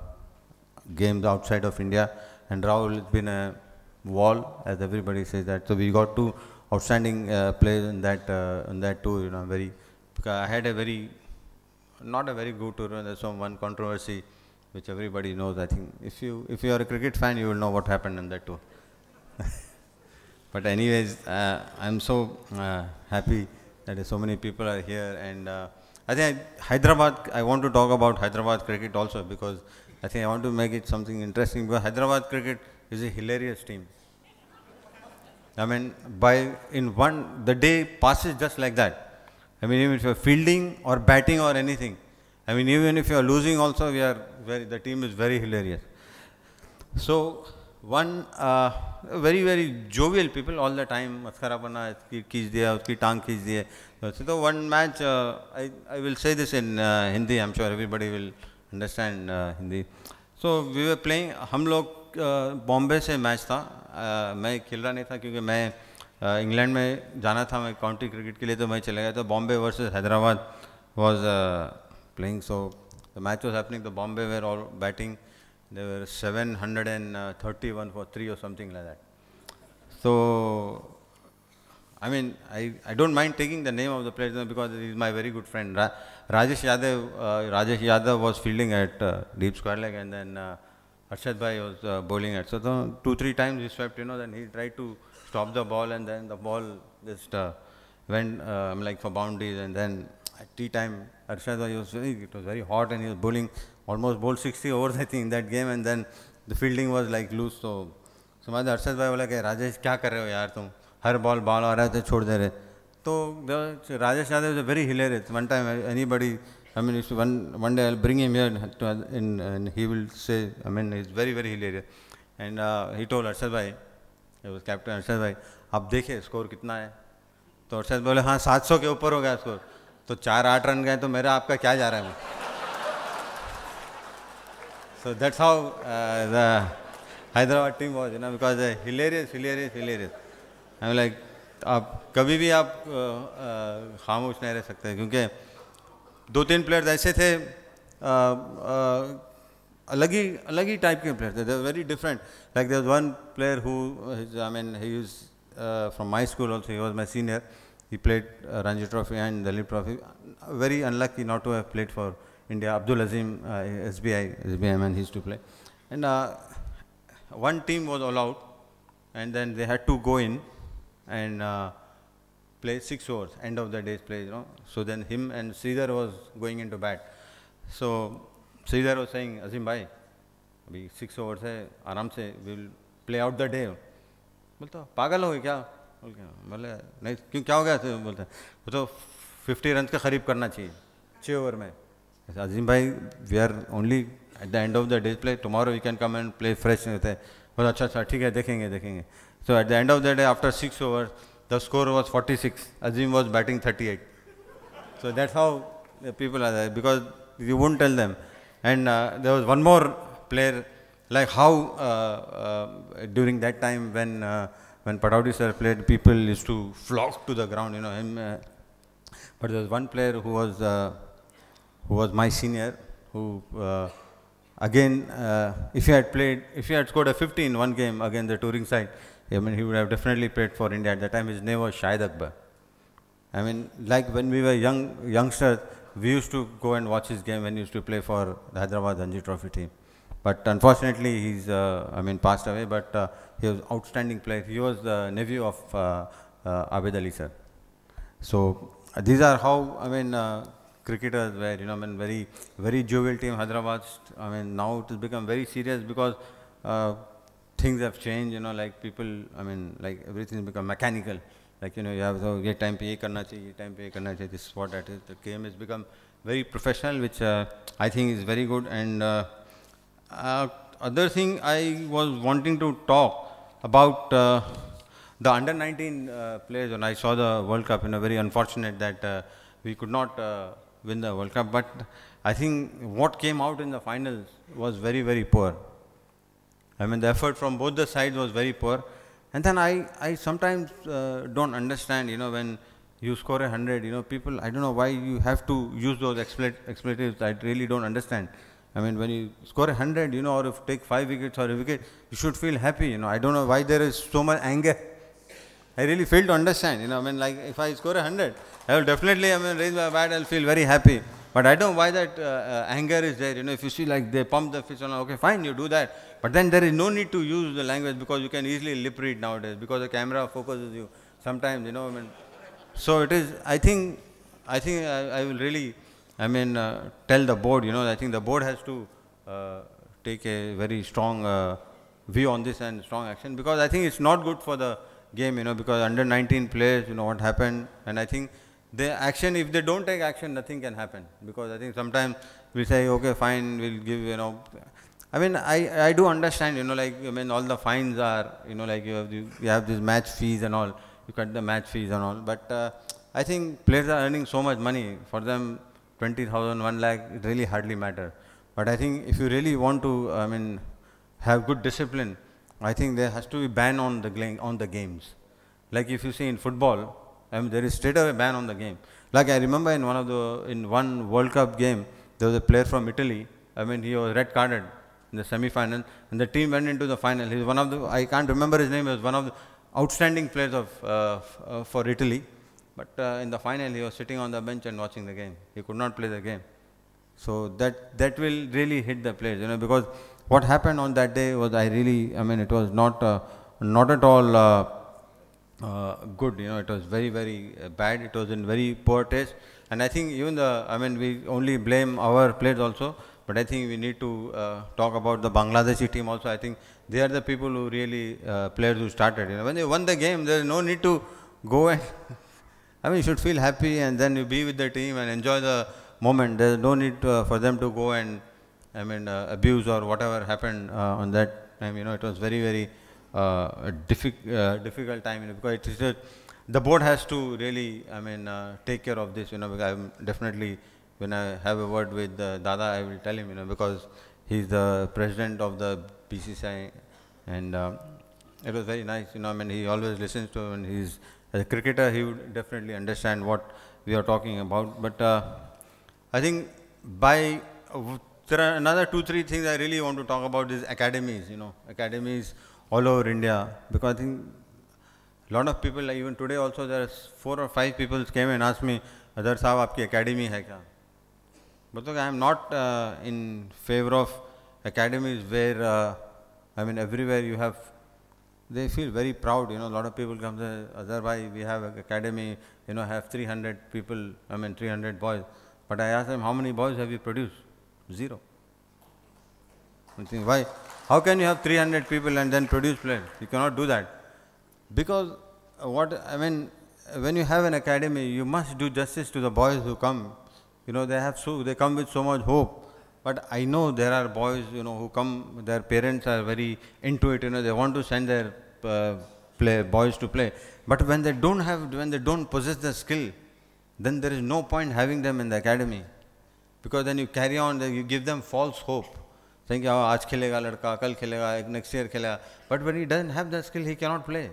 games outside of India. And Rahul has been a wall, as everybody says that. So we got two outstanding uh, players in that, uh, in that tour, you know, very, because I had a very, not a very good tour, there's some one controversy which everybody knows. I think if you, if you are a cricket fan, you will know what happened in that tour. But anyways, uh, I'm so uh, happy that so many people are here and uh, I think Hyderabad, I want to talk about Hyderabad cricket also because I think I want to make it something interesting because Hyderabad cricket is a hilarious team. I mean, by in one, the day passes just like that. I mean, even if you're fielding or batting or anything, I mean, even if you're losing also, we are very, the team is very hilarious. So, one uh, very very jovial people all the time mascara बना इसकी खींच दिया उसकी टांग खींच दिए so one match uh, I, I will say this in uh, Hindi I'm sure everybody will understand uh, Hindi so we were playing हम लोग बॉम्बे से मैच था uh, मैं खेल रहा नहीं था क्योंकि मैं इंग्लैंड में जाना था मैं काउंटी क्रिकेट के लिए तो मैं चला गया। तो Bombay versus Hyderabad was playing so the match was happening the Bombay were all batting they were seven hundred and thirty one for three और something like that so I mean I I don't mind taking the name of the player because it is my very good friend Rajesh Yadav Rajesh Yadav was fielding at deep square leg and then Arshad भाई was bowling at so two three times you know then he try to stop the ball and then the ball just uh, went um, like for boundaries and then at tea time Arshad Bhai was very, it was very hot and he was bowling almost bowled 60 overs I think in that game and then the fielding was like loose so so my Arshad bhai बोला कि राजेश क्या कर रहे हो यार तुम हर ball ball आ रहा है तो छोड़ दे रहे तो Rajesh Yadav is a very hilarious one time anybody I mean if one one day I'll bring him here to, in, and he will say I mean he's very very hilarious and uh, he told Arshad bhai उस captain Arshad भाई। आप देखे score कितना है? तो अर्षद बोले हाँ सात सौ के ऊपर हो गया स्कोर तो चार, आठ रन गए तो मेरा आपका क्या जा रहा है? So that's how the Hyderabad team was ना because hilarious hilarious hilarious I am like आप कभी भी आप uh, uh, खामोश नहीं रह सकते, क्योंकि दो तीन प्लेयर्स ऐसे थे uh, अलग ही type ही टाइप के player very different. Like like there one player who I mean he is from my school also he was my senior he played uh, Ranji Trophy and Duleep Trophy. Very unlucky not to have played for India. Abdul Azim, uh, SBI, SBI man, he used to play. And uh, one team was all out, and then they had to go in and uh, play six overs. end of the day's play, you know. So then him and Sridhar was going into bat. So Sridhar was saying, Azeem भाई अभी six over से आराम से will play out the day बोलता पागल हो क्या बोले नहीं क्यों क्या हो गया बोलते वो तो फिफ्टी रन के करीब करना चाहिए छः ओवर में अजीम भाई we are only at the end of the day play tomorrow we can come and play fresh नहीं होते बोला अच्छा अच्छा ठीक है देखेंगे देखेंगे so at the end of the day after six over the score was forty six Azeem was batting thirty eight so that's how people are because you won't tell them And uh, there was one more player, like how uh, uh, during that time when uh, when Pataudi sir played, people used to flock to the ground, you know him. But there was one player who was who was my senior, who again, if he had played, if he had scored a 50 in one game against the touring side, I mean, he would have definitely played for India. At that time, his name was Shahid Akbar. I mean, like when we were young youngsters, we used to go and watch his game when he used to play for the Hyderabad Ranji Trophy team. But unfortunately, he's, uh, I mean, passed away, but uh, he was outstanding player. He was the nephew of uh, uh Abid Ali sir. So these are how, I mean, uh, cricketers were, you know, I mean, very, very jovial team, Hyderabad. I mean, now it has become very serious because uh, things have changed, you know, like people, I mean, like everything has become mechanical Like, you know, you have to get time पे ये करना चाहिए, time पे ये करना चाहिए, this is what that is. The game has become very professional, which uh, I think is very good. And uh, uh, other thing I was wanting to talk about uh, the under 19 uh, players, and I saw the World Cup, you know, very unfortunate that uh, we could not uh, win the World Cup. But I think what came out in the finals was very, very poor. I mean, the effort from both the sides was very poor. And then I, I sometimes uh, don't understand, you know, when you score a hundred, you know, people, I don't know why you have to use those expletives. I really don't understand. I mean, when you score a hundred, you know, or if take five wickets or a wicket, you should feel happy, you know. I don't know why there is so much anger. I really fail to understand, you know, I mean, like if I score a hundred, I will definitely, I mean, raise my bat, I'll feel very happy. But I don't know why that uh, uh, anger is there. You know, if you see like they pump the fish on, okay, fine, you do that. But then there is no need to use the language because you can easily lip read nowadays because the camera focuses you. Sometimes, you know, I mean, so it is. I think, I think I, I will really, I mean, uh, tell the board. You know, I think the board has to uh, take a very strong uh, view on this and strong action because I think it's not good for the game. You know, because under 19 players, you know what happened, and I think the action, if they don't take action, nothing can happen. Because I think sometimes we say, okay, fine, we'll give, you know. I mean, I, I do understand, you know, like, I mean, all the fines are, you know, like you have, you, have these match fees and all, you cut the match fees and all. But uh, I think players are earning so much money. For them, 20,000, 1 lakh, it really hardly matter. But I think if you really want to, I mean, have good discipline, I think there has to be ban on the, on the games. Like if you see in football, I mean, there is straight away ban on the game. Like I remember in one of the in one World Cup game, there was a player from Italy. I mean, he was red carded in the semi-final, and the team went into the final. He was one of the I can't remember his name. He was one of the outstanding players of uh, uh, for Italy. But uh, in the final, he was sitting on the bench and watching the game. He could not play the game. So that that will really hit the players, you know, because what happened on that day was I really, I mean, it was not uh, not at all uh, uh, good. You know, it was very, very uh, bad. It was in very poor taste. And I think even the, I mean, we only blame our players also, but I think we need to uh, talk about the Bangladeshi team also. I think they are the people who really, uh, players who started. You know, when they won the game, there is no need to go and, I mean, you should feel happy and then you be with the team and enjoy the moment. There is no need to, uh, for them to go and, I mean, uh, abuse or whatever happened on that time. You know, it was very, very uh, diffi- uh, difficult time you know, because it is a, the board has to really, I mean, uh, take care of this. You know, because I'm definitely when I have a word with uh, Dada, I will tell him, you know, because he's the president of the BCCI, and uh, it was very nice, you know. I mean, he always listens to, and he's as a cricketer, he would definitely understand what we are talking about. But uh, I think by uh, there are another two, three things I really want to talk about is academies, you know, academies all over India, because I think a lot of people, like even today also, there are four or five people came and asked me, Azhar Saab, आपकी academy hai kya?" But I am not uh, in favor of academies where, uh, I mean, everywhere you have, they feel very proud, you know, a lot of people come say, Azhar we have an academy, you know, have 300 people, I mean, 300 boys. But I ask them, how many boys have you produced? Zero. I think, why? How can you have 300 people and then produce players? You cannot do that. Because what, I mean, when you have an academy, you must do justice to the boys who come. You know, they have so, they come with so much hope. But I know there are boys, you know, who come, their parents are very into it, you know, they want to send their uh, play, boys to play. But when they don't have, when they don't possess the skill, then there is no point having them in the academy. Because then you carry on, you give them false hope saying कि आज खेलेगा लड़का कल खेलेगा next year खेलेगा but when he doesn't have the skill he cannot play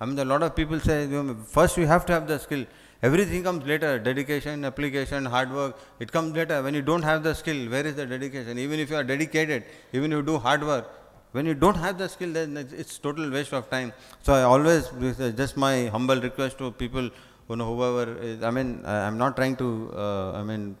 I mean a lot of people say first you have to have the skill everything comes later. Dedication application hard work. It comes later when you don't have the skill. Where is the dedication? Even if you are dedicated even if you do hard work when you don't have the skill then it's total waste of time. So i always just my humble request to people you know whoever is, i mean i'm not trying to uh, i mean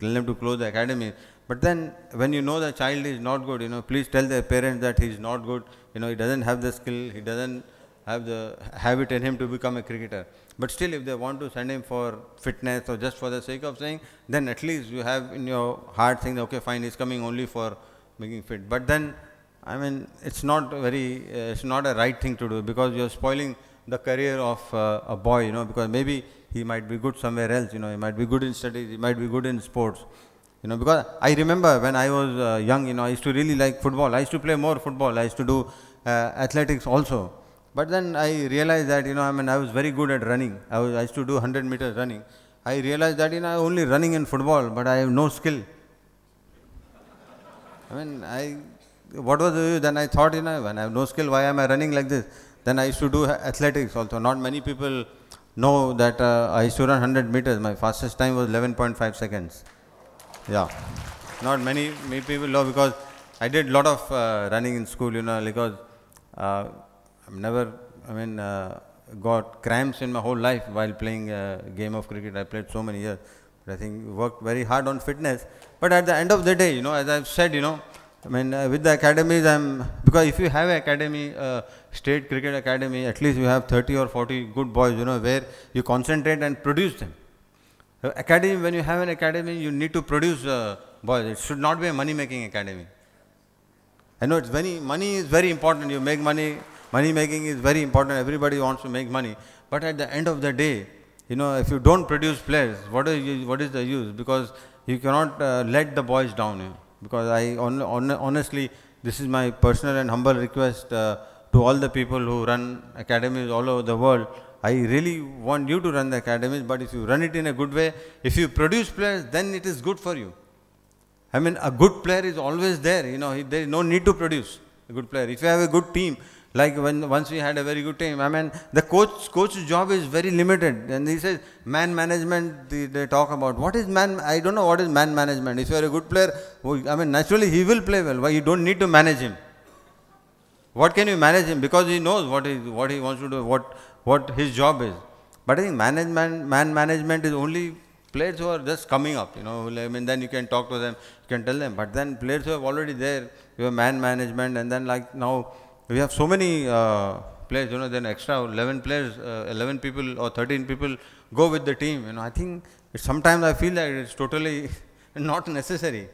tell them to close the academy. But then when you know the child is not good, you know, please tell the parents that he is not good, you know, he doesn't have the skill, he doesn't have the habit in him to become a cricketer. But still if they want to send him for fitness or just for the sake of saying, then at least you have in your heart saying, okay, fine, he's coming only for making fit. But then I mean, it's not very, uh, it's not a right thing to do because you're spoiling the career of uh, a boy, you know, because maybe he might be good somewhere else, you know, he might be good in studies, he might be good in sports, you know, because I remember when I was uh, young, you know, I used to really like football. I used to play more football. I used to do uh, athletics also. But then I realized that, you know, I mean, I was very good at running. I, was, I used to do 100 meters running. I realized that, you know, only running in football, but I have no skill. I mean, I, what was the, then I thought, you know, when I have no skill, why am I running like this? Then I used to do athletics also. Not many people know that uh, I used to run 100 meters. My fastest time was 11.5 seconds. Yeah. Not many, many people know because I did a lot of uh, running in school, you know, because uh, I've never, I mean, uh, got cramps in my whole life while playing a game of cricket. I played so many years. But I think worked very hard on fitness. But at the end of the day, you know, as I've said, you know, I mean, uh, with the academies, I'm, because if you have an academy, uh, state cricket academy, at least you have 30 or 40 good boys, you know, where you concentrate and produce them. academy, when you have an academy, you need to produce uh, boys. It should not be a money making academy. I know it's very, money is very important. You make money, money making is very important. Everybody wants to make money. But at the end of the day, you know, if you don't produce players, what is, what is the use? Because you cannot uh, let the boys down. You know? Because I, on, on, honestly, this is my personal and humble request uh, to all the people who run academies all over the world. I really want you to run the academies, but if you run it in a good way, if you produce players, then it is good for you. I mean, a good player is always there. You know, there is no need to produce a good player. If you have a good team, like when once we had a very good team, I mean, the coach coach's job is very limited. And he says man management. They, they talk about what is man. I don't know what is man management. If you are a good player, I mean, naturally he will play well. Why you don't need to manage him? What can you manage him? Because he knows what he what he wants to do, what what his job is. But I think management man management is only players who are just coming up, you know, I mean, then you can talk to them, you can tell them. But then players who are already there, you have man management, and then like now we have so many uh, players, you know, then extra 11 players, uh, 11 people or 13 people go with the team, you know. I think sometimes I feel that it's totally not necessary.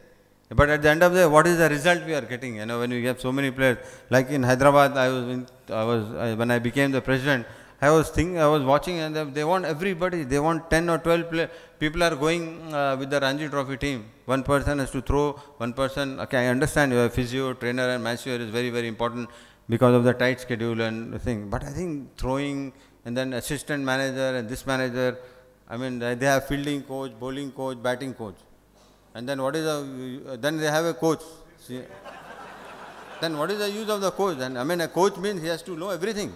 But at the end of the day, what is the result we are getting? You know, when you have so many players, like in Hyderabad, I was, in, I was I, when I became the president, I was thinking, I was watching, and they want everybody. They want 10 or 12 play, people are going uh, with the Ranji Trophy team. One person has to throw, one person. Okay, I understand you your physio, trainer, and masseur is very, very important because of the tight schedule and thing. But I think throwing and then assistant manager and this manager, I mean, they have fielding coach, bowling coach, batting coach, and then what is the? Then they have a coach. See, then what is the use of the coach? And I mean, a coach means he has to know everything.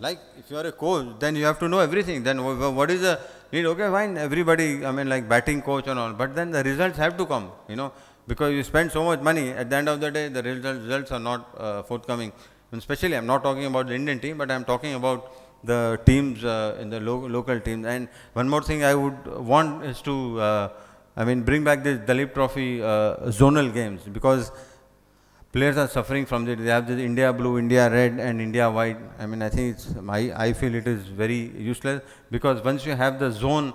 Like if you are a coach, then you have to know everything. Then what is the need? Okay, fine. Everybody, I mean, like batting coach and all. But then the results have to come. You know, because you spend so much money. At the end of the day, the results are not uh, forthcoming. And especially, I'm not talking about the Indian team, but I'm talking about the teams uh, in the lo local teams. And one more thing I would want is to, uh, I mean, bring back this Duleep Trophy uh, zonal games because players are suffering from it. They have this India blue, India red, and India white. I mean, I think it's, I, I feel it is very useless because once you have the zone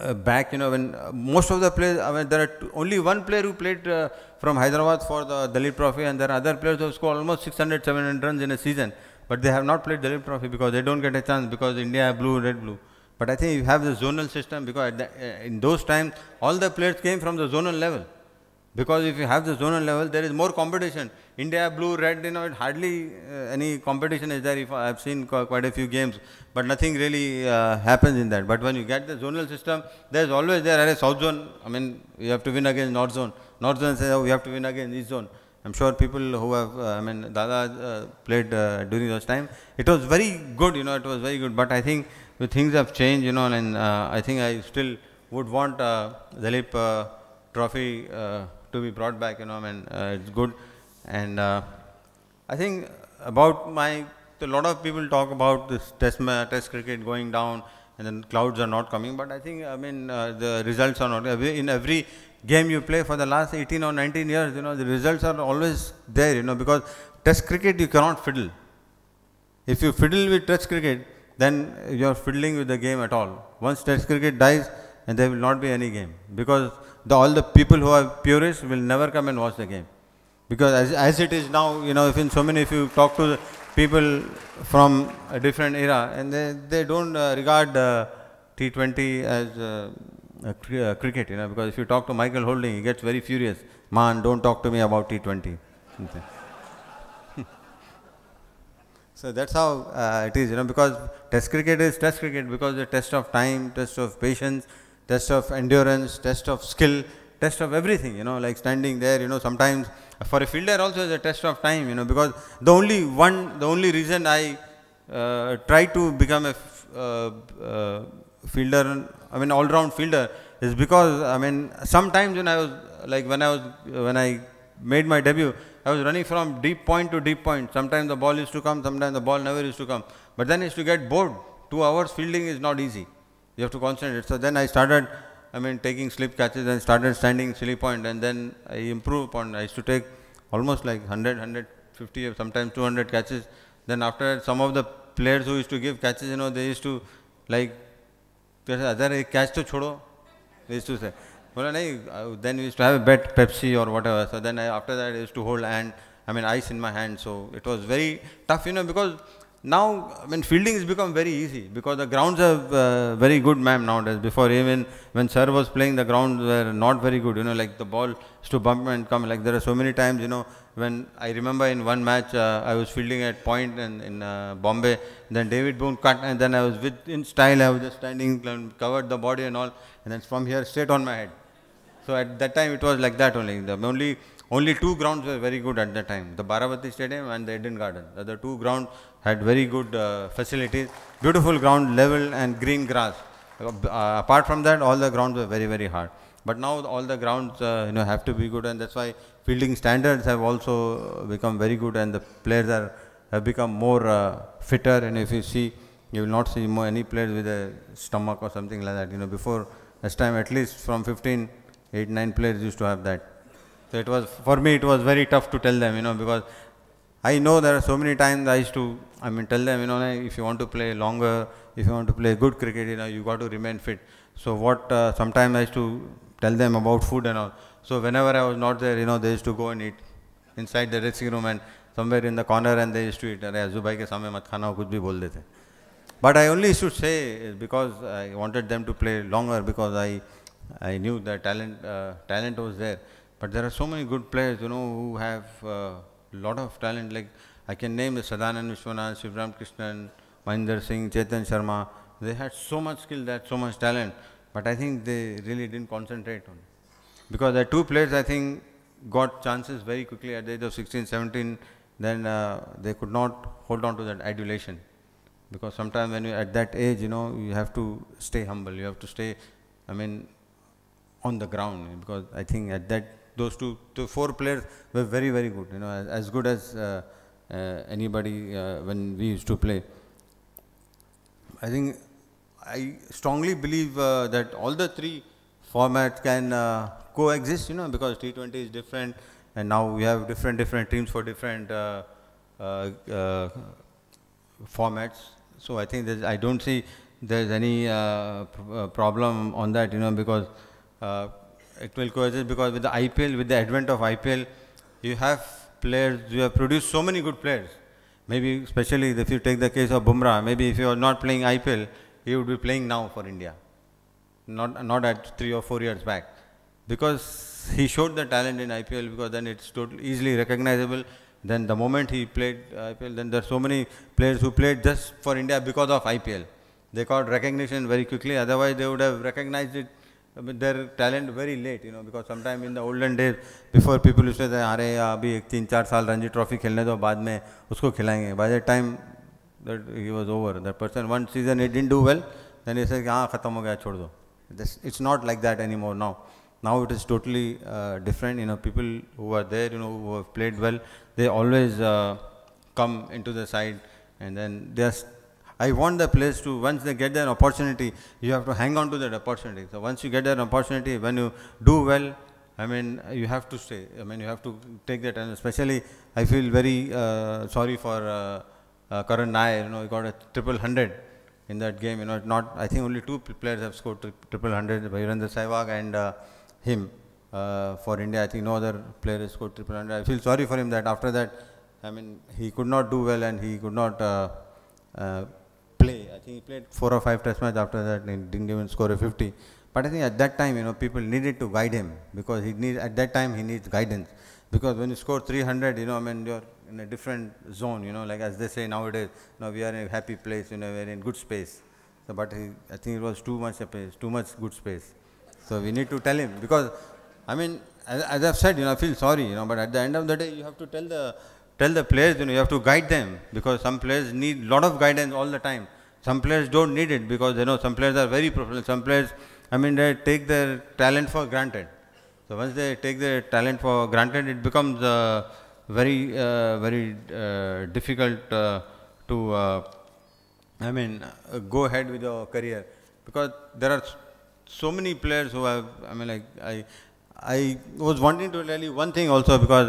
uh, back, you know, when uh, most of the players, I mean, there are only one player who played uh, from Hyderabad for the Duleep Trophy, and there are other players who have scored almost 600, 700 runs in a season, but they have not played Duleep Trophy because they don't get a chance because India blue, red, blue. But I think you have the zonal system because the, uh, in those times, all the players came from the zonal level. Because if you have the zonal level, there is more competition. India, blue, red, you know, it hardly uh, any competition is there. If I have seen quite a few games, but nothing really uh, happens in that. But when you get the zonal system, there is always there a south zone. I mean, you have to win against north zone. North zone says, oh, we have to win against east zone. I'm sure people who have, uh, I mean, Dada uh, played uh, during those time. It was very good, you know, it was very good. But I think things have changed, you know, and uh, I think I still would want uh, Duleep Trophy to be brought back, you know, I mean, uh, it's good. And uh, I think about my, a lot of people talk about this test, test cricket going down and then clouds are not coming, but I think, I mean, uh, the results are not, in every game you play for the last 18 or 19 years, you know, the results are always there, you know, because test cricket you cannot fiddle. If you fiddle with test cricket, then you are fiddling with the game at all. Once test cricket dies, and there will not be any game because the, all the people who are purists will never come and watch the game. Because as, as it is now, you know, if in so many, if you talk to people from a different era, and they, they don't uh, regard uh, T20 as uh, uh, cricket, you know, because if you talk to Michael Holding, he gets very furious. Man, don't talk to me about T20. so that's how uh, it is, you know, because Test cricket is Test cricket because the test of time, test of patience, test of endurance, test of skill, test of everything, you know, like standing there, you know, sometimes for a fielder also is a test of time, you know, because the only one, the only reason I uh, try to become a uh, uh, fielder, I mean all-round fielder is because, I mean, sometimes when I was, like when I was, when I made my debut, I was running from deep point to deep point. Sometimes the ball used to come, sometimes the ball never used to come. But then used to get bored. Two hours fielding is not easy. You have to concentrate. So then I started, I mean, taking slip catches and started standing silly point and then I improved upon. I used to take almost like 100, 150 or sometimes 200 catches. Then after that, some of the players who used to give catches, you know, they used to like, other catch to chodo, they used to say. Well, I, uh, then we used to have a bet, Pepsi or whatever. So then I, after that, I used to hold and I mean ice in my hand. So it was very tough, you know, because now I mean fielding has become very easy because the grounds are uh, very good ma'am nowadays. Before even when sir was playing the grounds were not very good. You know like the ball used to bump and come. Like there are so many times you know when I remember in one match uh, I was fielding at point in, in uh, Bombay then David Boon cut and then I was with in style I was just standing and covered the body and all and then from here straight on my head. So at that time it was like that only. The only only two grounds were very good at that time, the Barabati Stadium and the Eden Garden. The other two grounds had very good uh, facilities, beautiful ground, level and green grass. Uh, apart from that, all the grounds were very, very hard. But now all the grounds uh, you know, have to be good and that's why fielding standards have also become very good and the players are, have become more uh, fitter and if you see, you will not see more any players with a stomach or something like that. You know, before this time at least from 15, 8, 9 players used to have that. So it was, for me it was very tough to tell them, you know, because I know there are so many times I used to, I mean, tell them, you know, if you want to play longer, if you want to play good cricket, you know, you got to remain fit. So what, uh, sometimes I used to tell them about food and all. So whenever I was not there, you know, they used to go and eat inside the dressing room and somewhere in the corner and they used to eat. अरे अजू भाई के सामने मत खाना कुछ भी बोल देते. But I only should say because I wanted them to play longer because I, I knew that talent, uh, talent was there. But there are so many good players, you know, who have a uh, lot of talent. Like I can name the Sadanand Vishwanath, Shivram Krishnan, Maninder Singh, Chetan Sharma. They had so much skill, had so much talent. But I think they really didn't concentrate on it. Because the two players, I think, got chances very quickly at the age of 16, 17. Then uh, they could not hold on to that adulation. Because sometimes when you at that age, you know, you have to stay humble. You have to stay, I mean, on the ground. Because I think at that those two, two four players were very, very good, you know, as, as good as uh, uh, anybody uh, when we used to play. I think I strongly believe uh, that all the three formats can uh, coexist, you know, because T20 is different and now we have different, different teams for different uh, formats. So I think I don't see there's any pr problem on that, you know, because it will coexist because with the IPL, with the advent of IPL, you have players, you have produced so many good players. Maybe especially if you take the case of Bumrah, maybe if you are not playing IPL, he would be playing now for India. Not, not at three or four years back. Because he showed the talent in IPL because then it's totally easily recognizable. Then the moment he played IPL, then there are so many players who played just for India because of IPL. They got recognition very quickly, otherwise they would have recognized it their talent very late, you know, because sometime in the olden days, before people used to say, अरे अभी एक तीन चार साल Ranji trophy खेलने दो बाद में उसको खिलाएंगे by the time that he was over, that person one season he didn't do well, then he said हाँ ख़त्म हो गया छोड़ दो. It's not like that anymore now. Now it is totally uh, different. You know, people who are there, you know, who have played well, they always uh, come into the side, and then they are I want the players to, once they get an opportunity, you have to hang on to that opportunity. So once you get that opportunity, when you do well, I mean, you have to stay. I mean, you have to take that. And especially, I feel very uh, sorry for uh, uh, Nair. You know, he got a triple hundred in that game. You know, not I think only two players have scored tri triple hundred, Virender Sehwag and uh, him uh, for India. I think no other player has scored triple hundred. I feel sorry for him that after that, I mean, he could not do well and he could not uh, uh, play. I think he played four or five test matches after that and didn't even score a 50. But I think at that time, you know, people needed to guide him because he needs, at that time he needs guidance. Because when you score 300, you know, I mean, you're in a different zone, you know, like as they say nowadays, you know, we are in a happy place, you know, we're in good space. So, but he, I think it was too much space, too much good space. So we need to tell him because, I mean, as, as I've said, you know, I feel sorry, you know, but at the end of the day, you have to tell the, tell the players, you know, you have to guide them because some players need a lot of guidance all the time. Some players don't need it because, you know, some players are very professional, some players I mean, they take their talent for granted. So once they take their talent for granted, it becomes uh, very, uh, very uh, difficult uh, to, uh, I mean, uh, go ahead with your career because there are so many players who have, I mean, like I, I was wanting to tell you one thing also because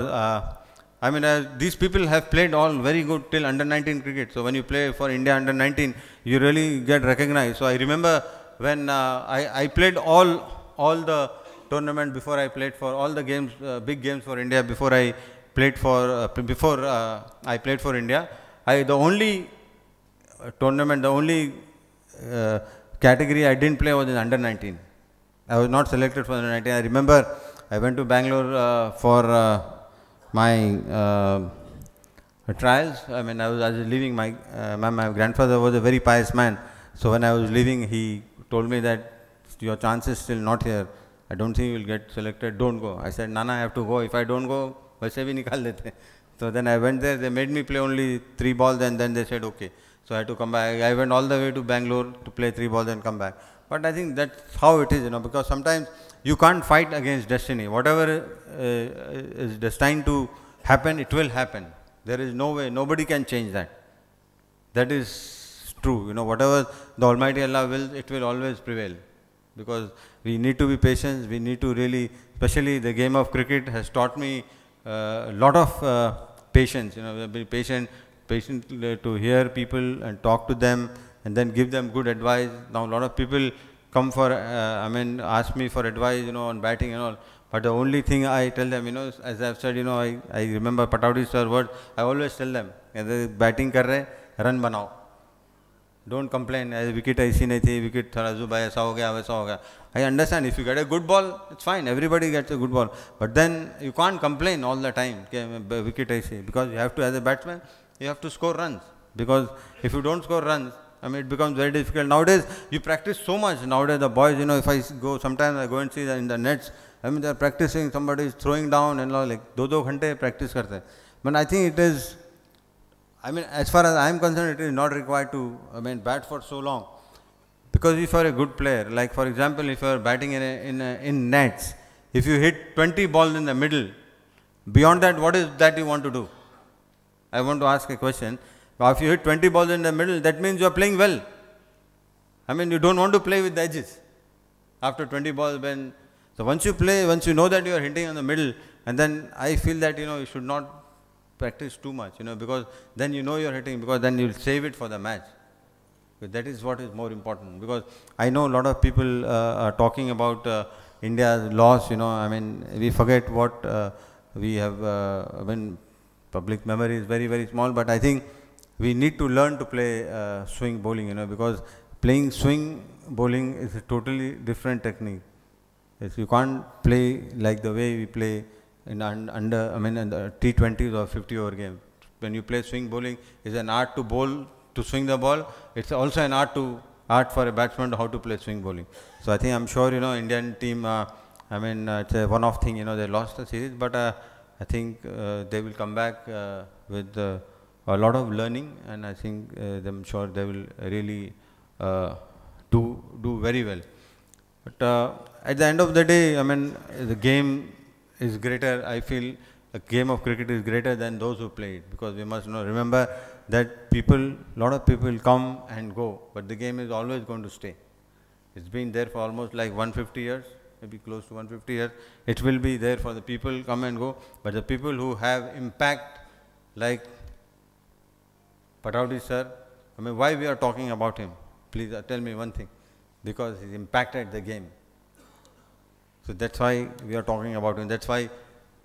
I mean, uh, these people have played all very good till under 19 cricket. So when you play for India under 19, you really get recognized. So I remember when uh, I, I played all, all the tournament before I played for all the games, uh, big games for India before I played for, uh, before uh, I played for India. I, the only uh, tournament, the only category I didn't play was in under 19. I was not selected for under 19. I remember I went to Bangalore for my trials. I mean, I was, I was leaving. My, my, my grandfather was a very pious man. So when I was leaving, he told me that your chance is still not here. I don't think you will get selected. Don't go. I said, Nana, I have to go. If I don't go, वैसे भी निकाल देते So then I went there. They made me play only three balls, and then they said, okay. So I had to come back. I went all the way to Bangalore to play three balls and come back. But I think that's how it is, you know, because sometimes you can't fight against destiny. Whatever uh, is destined to happen, it will happen. There is no way, nobody can change that. That is true. You know, whatever the Almighty Allah wills, it will always prevail. Because we need to be patient, we need to really, especially the game of cricket has taught me uh, a lot of uh, patience. You know, be patient, patient to hear people and talk to them and then give them good advice. Now, a lot of people come for, uh, I mean, ask me for advice, you know, on batting and all. But the only thing I tell them, you know, as I've said, you know, I, I remember Pataudi's words, I always tell them, if they batting kar run banao. Don't complain, as wicket aisi nahi thi, wicket thara zubai, aisa ho gaya, aisa. I understand, if you get a good ball, it's fine, everybody gets a good ball. But then, you can't complain all the time, ke, wicket aisi, because you have to, as a batsman, you have to score runs. Because if you don't score runs, I mean, it becomes very difficult. Nowadays, you practice so much. Nowadays, the boys, you know, if I go, sometimes I go and see in the nets, I mean, they're practicing, somebody is throwing down and all, like, do do ghante practice karte. But I think it is I mean, as far as I am concerned, it is not required to, I mean, bat for so long. Because if you are a good player, like for example, if you are batting in, a, in, a, in nets, if you hit 20 balls in the middle, beyond that, what is that you want to do? I want to ask a question. If you hit 20 balls in the middle, that means you are playing well. I mean, you don't want to play with the edges. After 20 balls, when so once you play, once you know that you are hitting on the middle, and then I feel that you know you should not practice too much, you know, because then you know you're hitting, because then you'll save it for the match. But that is what is more important. Because I know a lot of people uh, are talking about uh, India's loss, you know, I mean, we forget what uh, we have, uh, I mean, public memory is very, very small, but I think we need to learn to play uh, swing bowling, you know, because playing swing bowling is a totally different technique. You can't play like the way we play in under, I mean, in the T20s or 50 over game. When you play swing bowling, it's an art to bowl, to swing the ball. It's also an art to art for a batsman how to play swing bowling. So I think I'm sure you know Indian team. Uh, I mean, uh, it's a one-off thing. You know, they lost the series, but uh, I think uh, they will come back uh, with uh, a lot of learning, and I think uh, I'm sure they will really uh, do do very well. But uh, at the end of the day, I mean, the game is greater, I feel a game of cricket is greater than those who play it because we must know, remember that people, a lot of people come and go, but the game is always going to stay. It's been there for almost like 150 years, maybe close to 150 years. It will be there for the people come and go, but the people who have impact like Pataudi sir, I mean, why we are talking about him? please uh, tell me one thing, because he's impacted the game. So that's why we are talking about him. That's why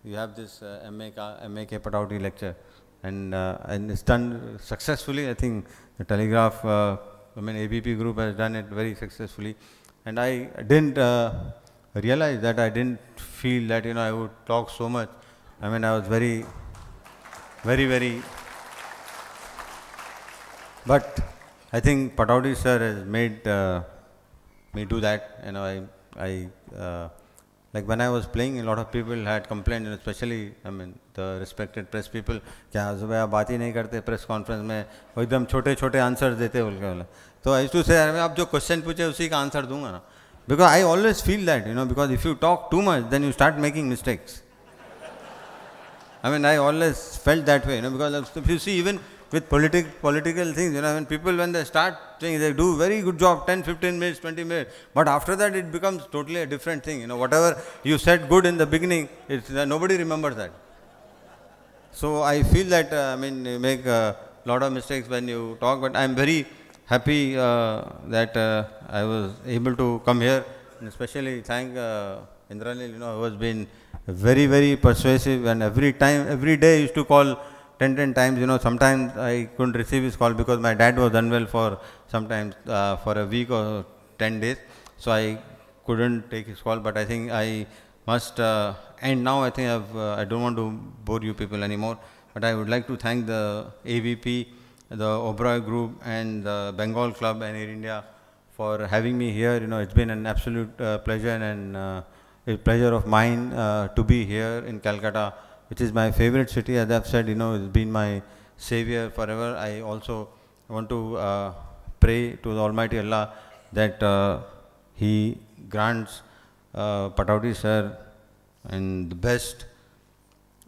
you have this uh, MAK, MAK Pataudi lecture. And, uh, and it's done successfully. I think the Telegraph, uh, I mean ABP group has done it very successfully. And I didn't uh, realize that I didn't feel that, you know, I would talk so much. I mean, I was very, very, very, but I think Pataudi sir has made uh, me do that. You know, I, I uh, like when I was playing, a lot of people had complained, and especially, I mean, the respected press people. क्या जब आप बात ही press conference में वो एकदम छोटे-छोटे answers देते बोल के बोला. तो I used to say, मैं आप जो question पूछे उसी का answer दूंगा ना. Because I always feel that, you know, because if you talk too much, then you start making mistakes. I mean, I always felt that way, you know, because if you see, even with politic, political things, you know, when people, when they start saying, they do very good job, 10, 15 minutes, 20 minutes, but after that it becomes totally a different thing, you know, whatever you said good in the beginning, it's, uh, nobody remembers that. So I feel that, uh, I mean, you make a lot of mistakes when you talk, but I'm very happy uh, that uh, I was able to come here, and especially thank uh, Indralil, you know, who has been very, very persuasive, and every time, every day used to call 10, 10 times, you know, sometimes I couldn't receive his call because my dad was unwell for sometimes uh, for a week or 10 days. So I couldn't take his call, but I think I must uh, end now. I think I've, uh, I don't want to bore you people anymore, but I would like to thank the ABP, the Oberoi Group, and the Bengal Club and Air India for having me here. You know, it's been an absolute uh, pleasure and uh, a pleasure of mine uh, to be here in Calcutta which is my favorite city. As I've said, you know, it's been my savior forever. I also want to uh, pray to the Almighty Allah that uh, He grants uh, Pataudi sir in the best,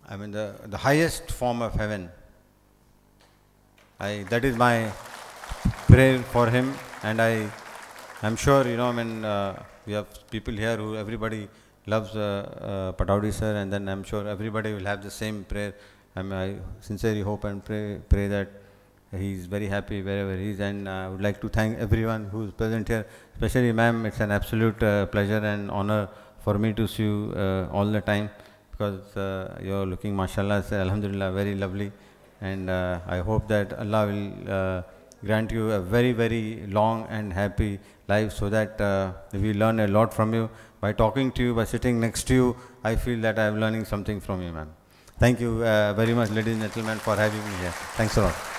I mean, the, the highest form of heaven. I, that is my prayer for him, and I, I'm sure, you know, I mean, uh, we have people here who everybody loves uh, uh, sir, and then I'm sure everybody will have the same prayer. I, mean, I sincerely hope and pray, pray that he's very happy wherever he is, and I would like to thank everyone who's present here, especially ma'am. It's an absolute uh, pleasure and honor for me to see you uh, all the time because uh, you're looking, mashallah, alhamdulillah, very lovely, and uh, I hope that Allah will grant you a very, very long and happy life so that uh, we learn a lot from you. By talking to you, by sitting next to you, I feel that I am learning something from you, ma'am. Thank you uh, very much, ladies and gentlemen, for having me here. Thanks a lot.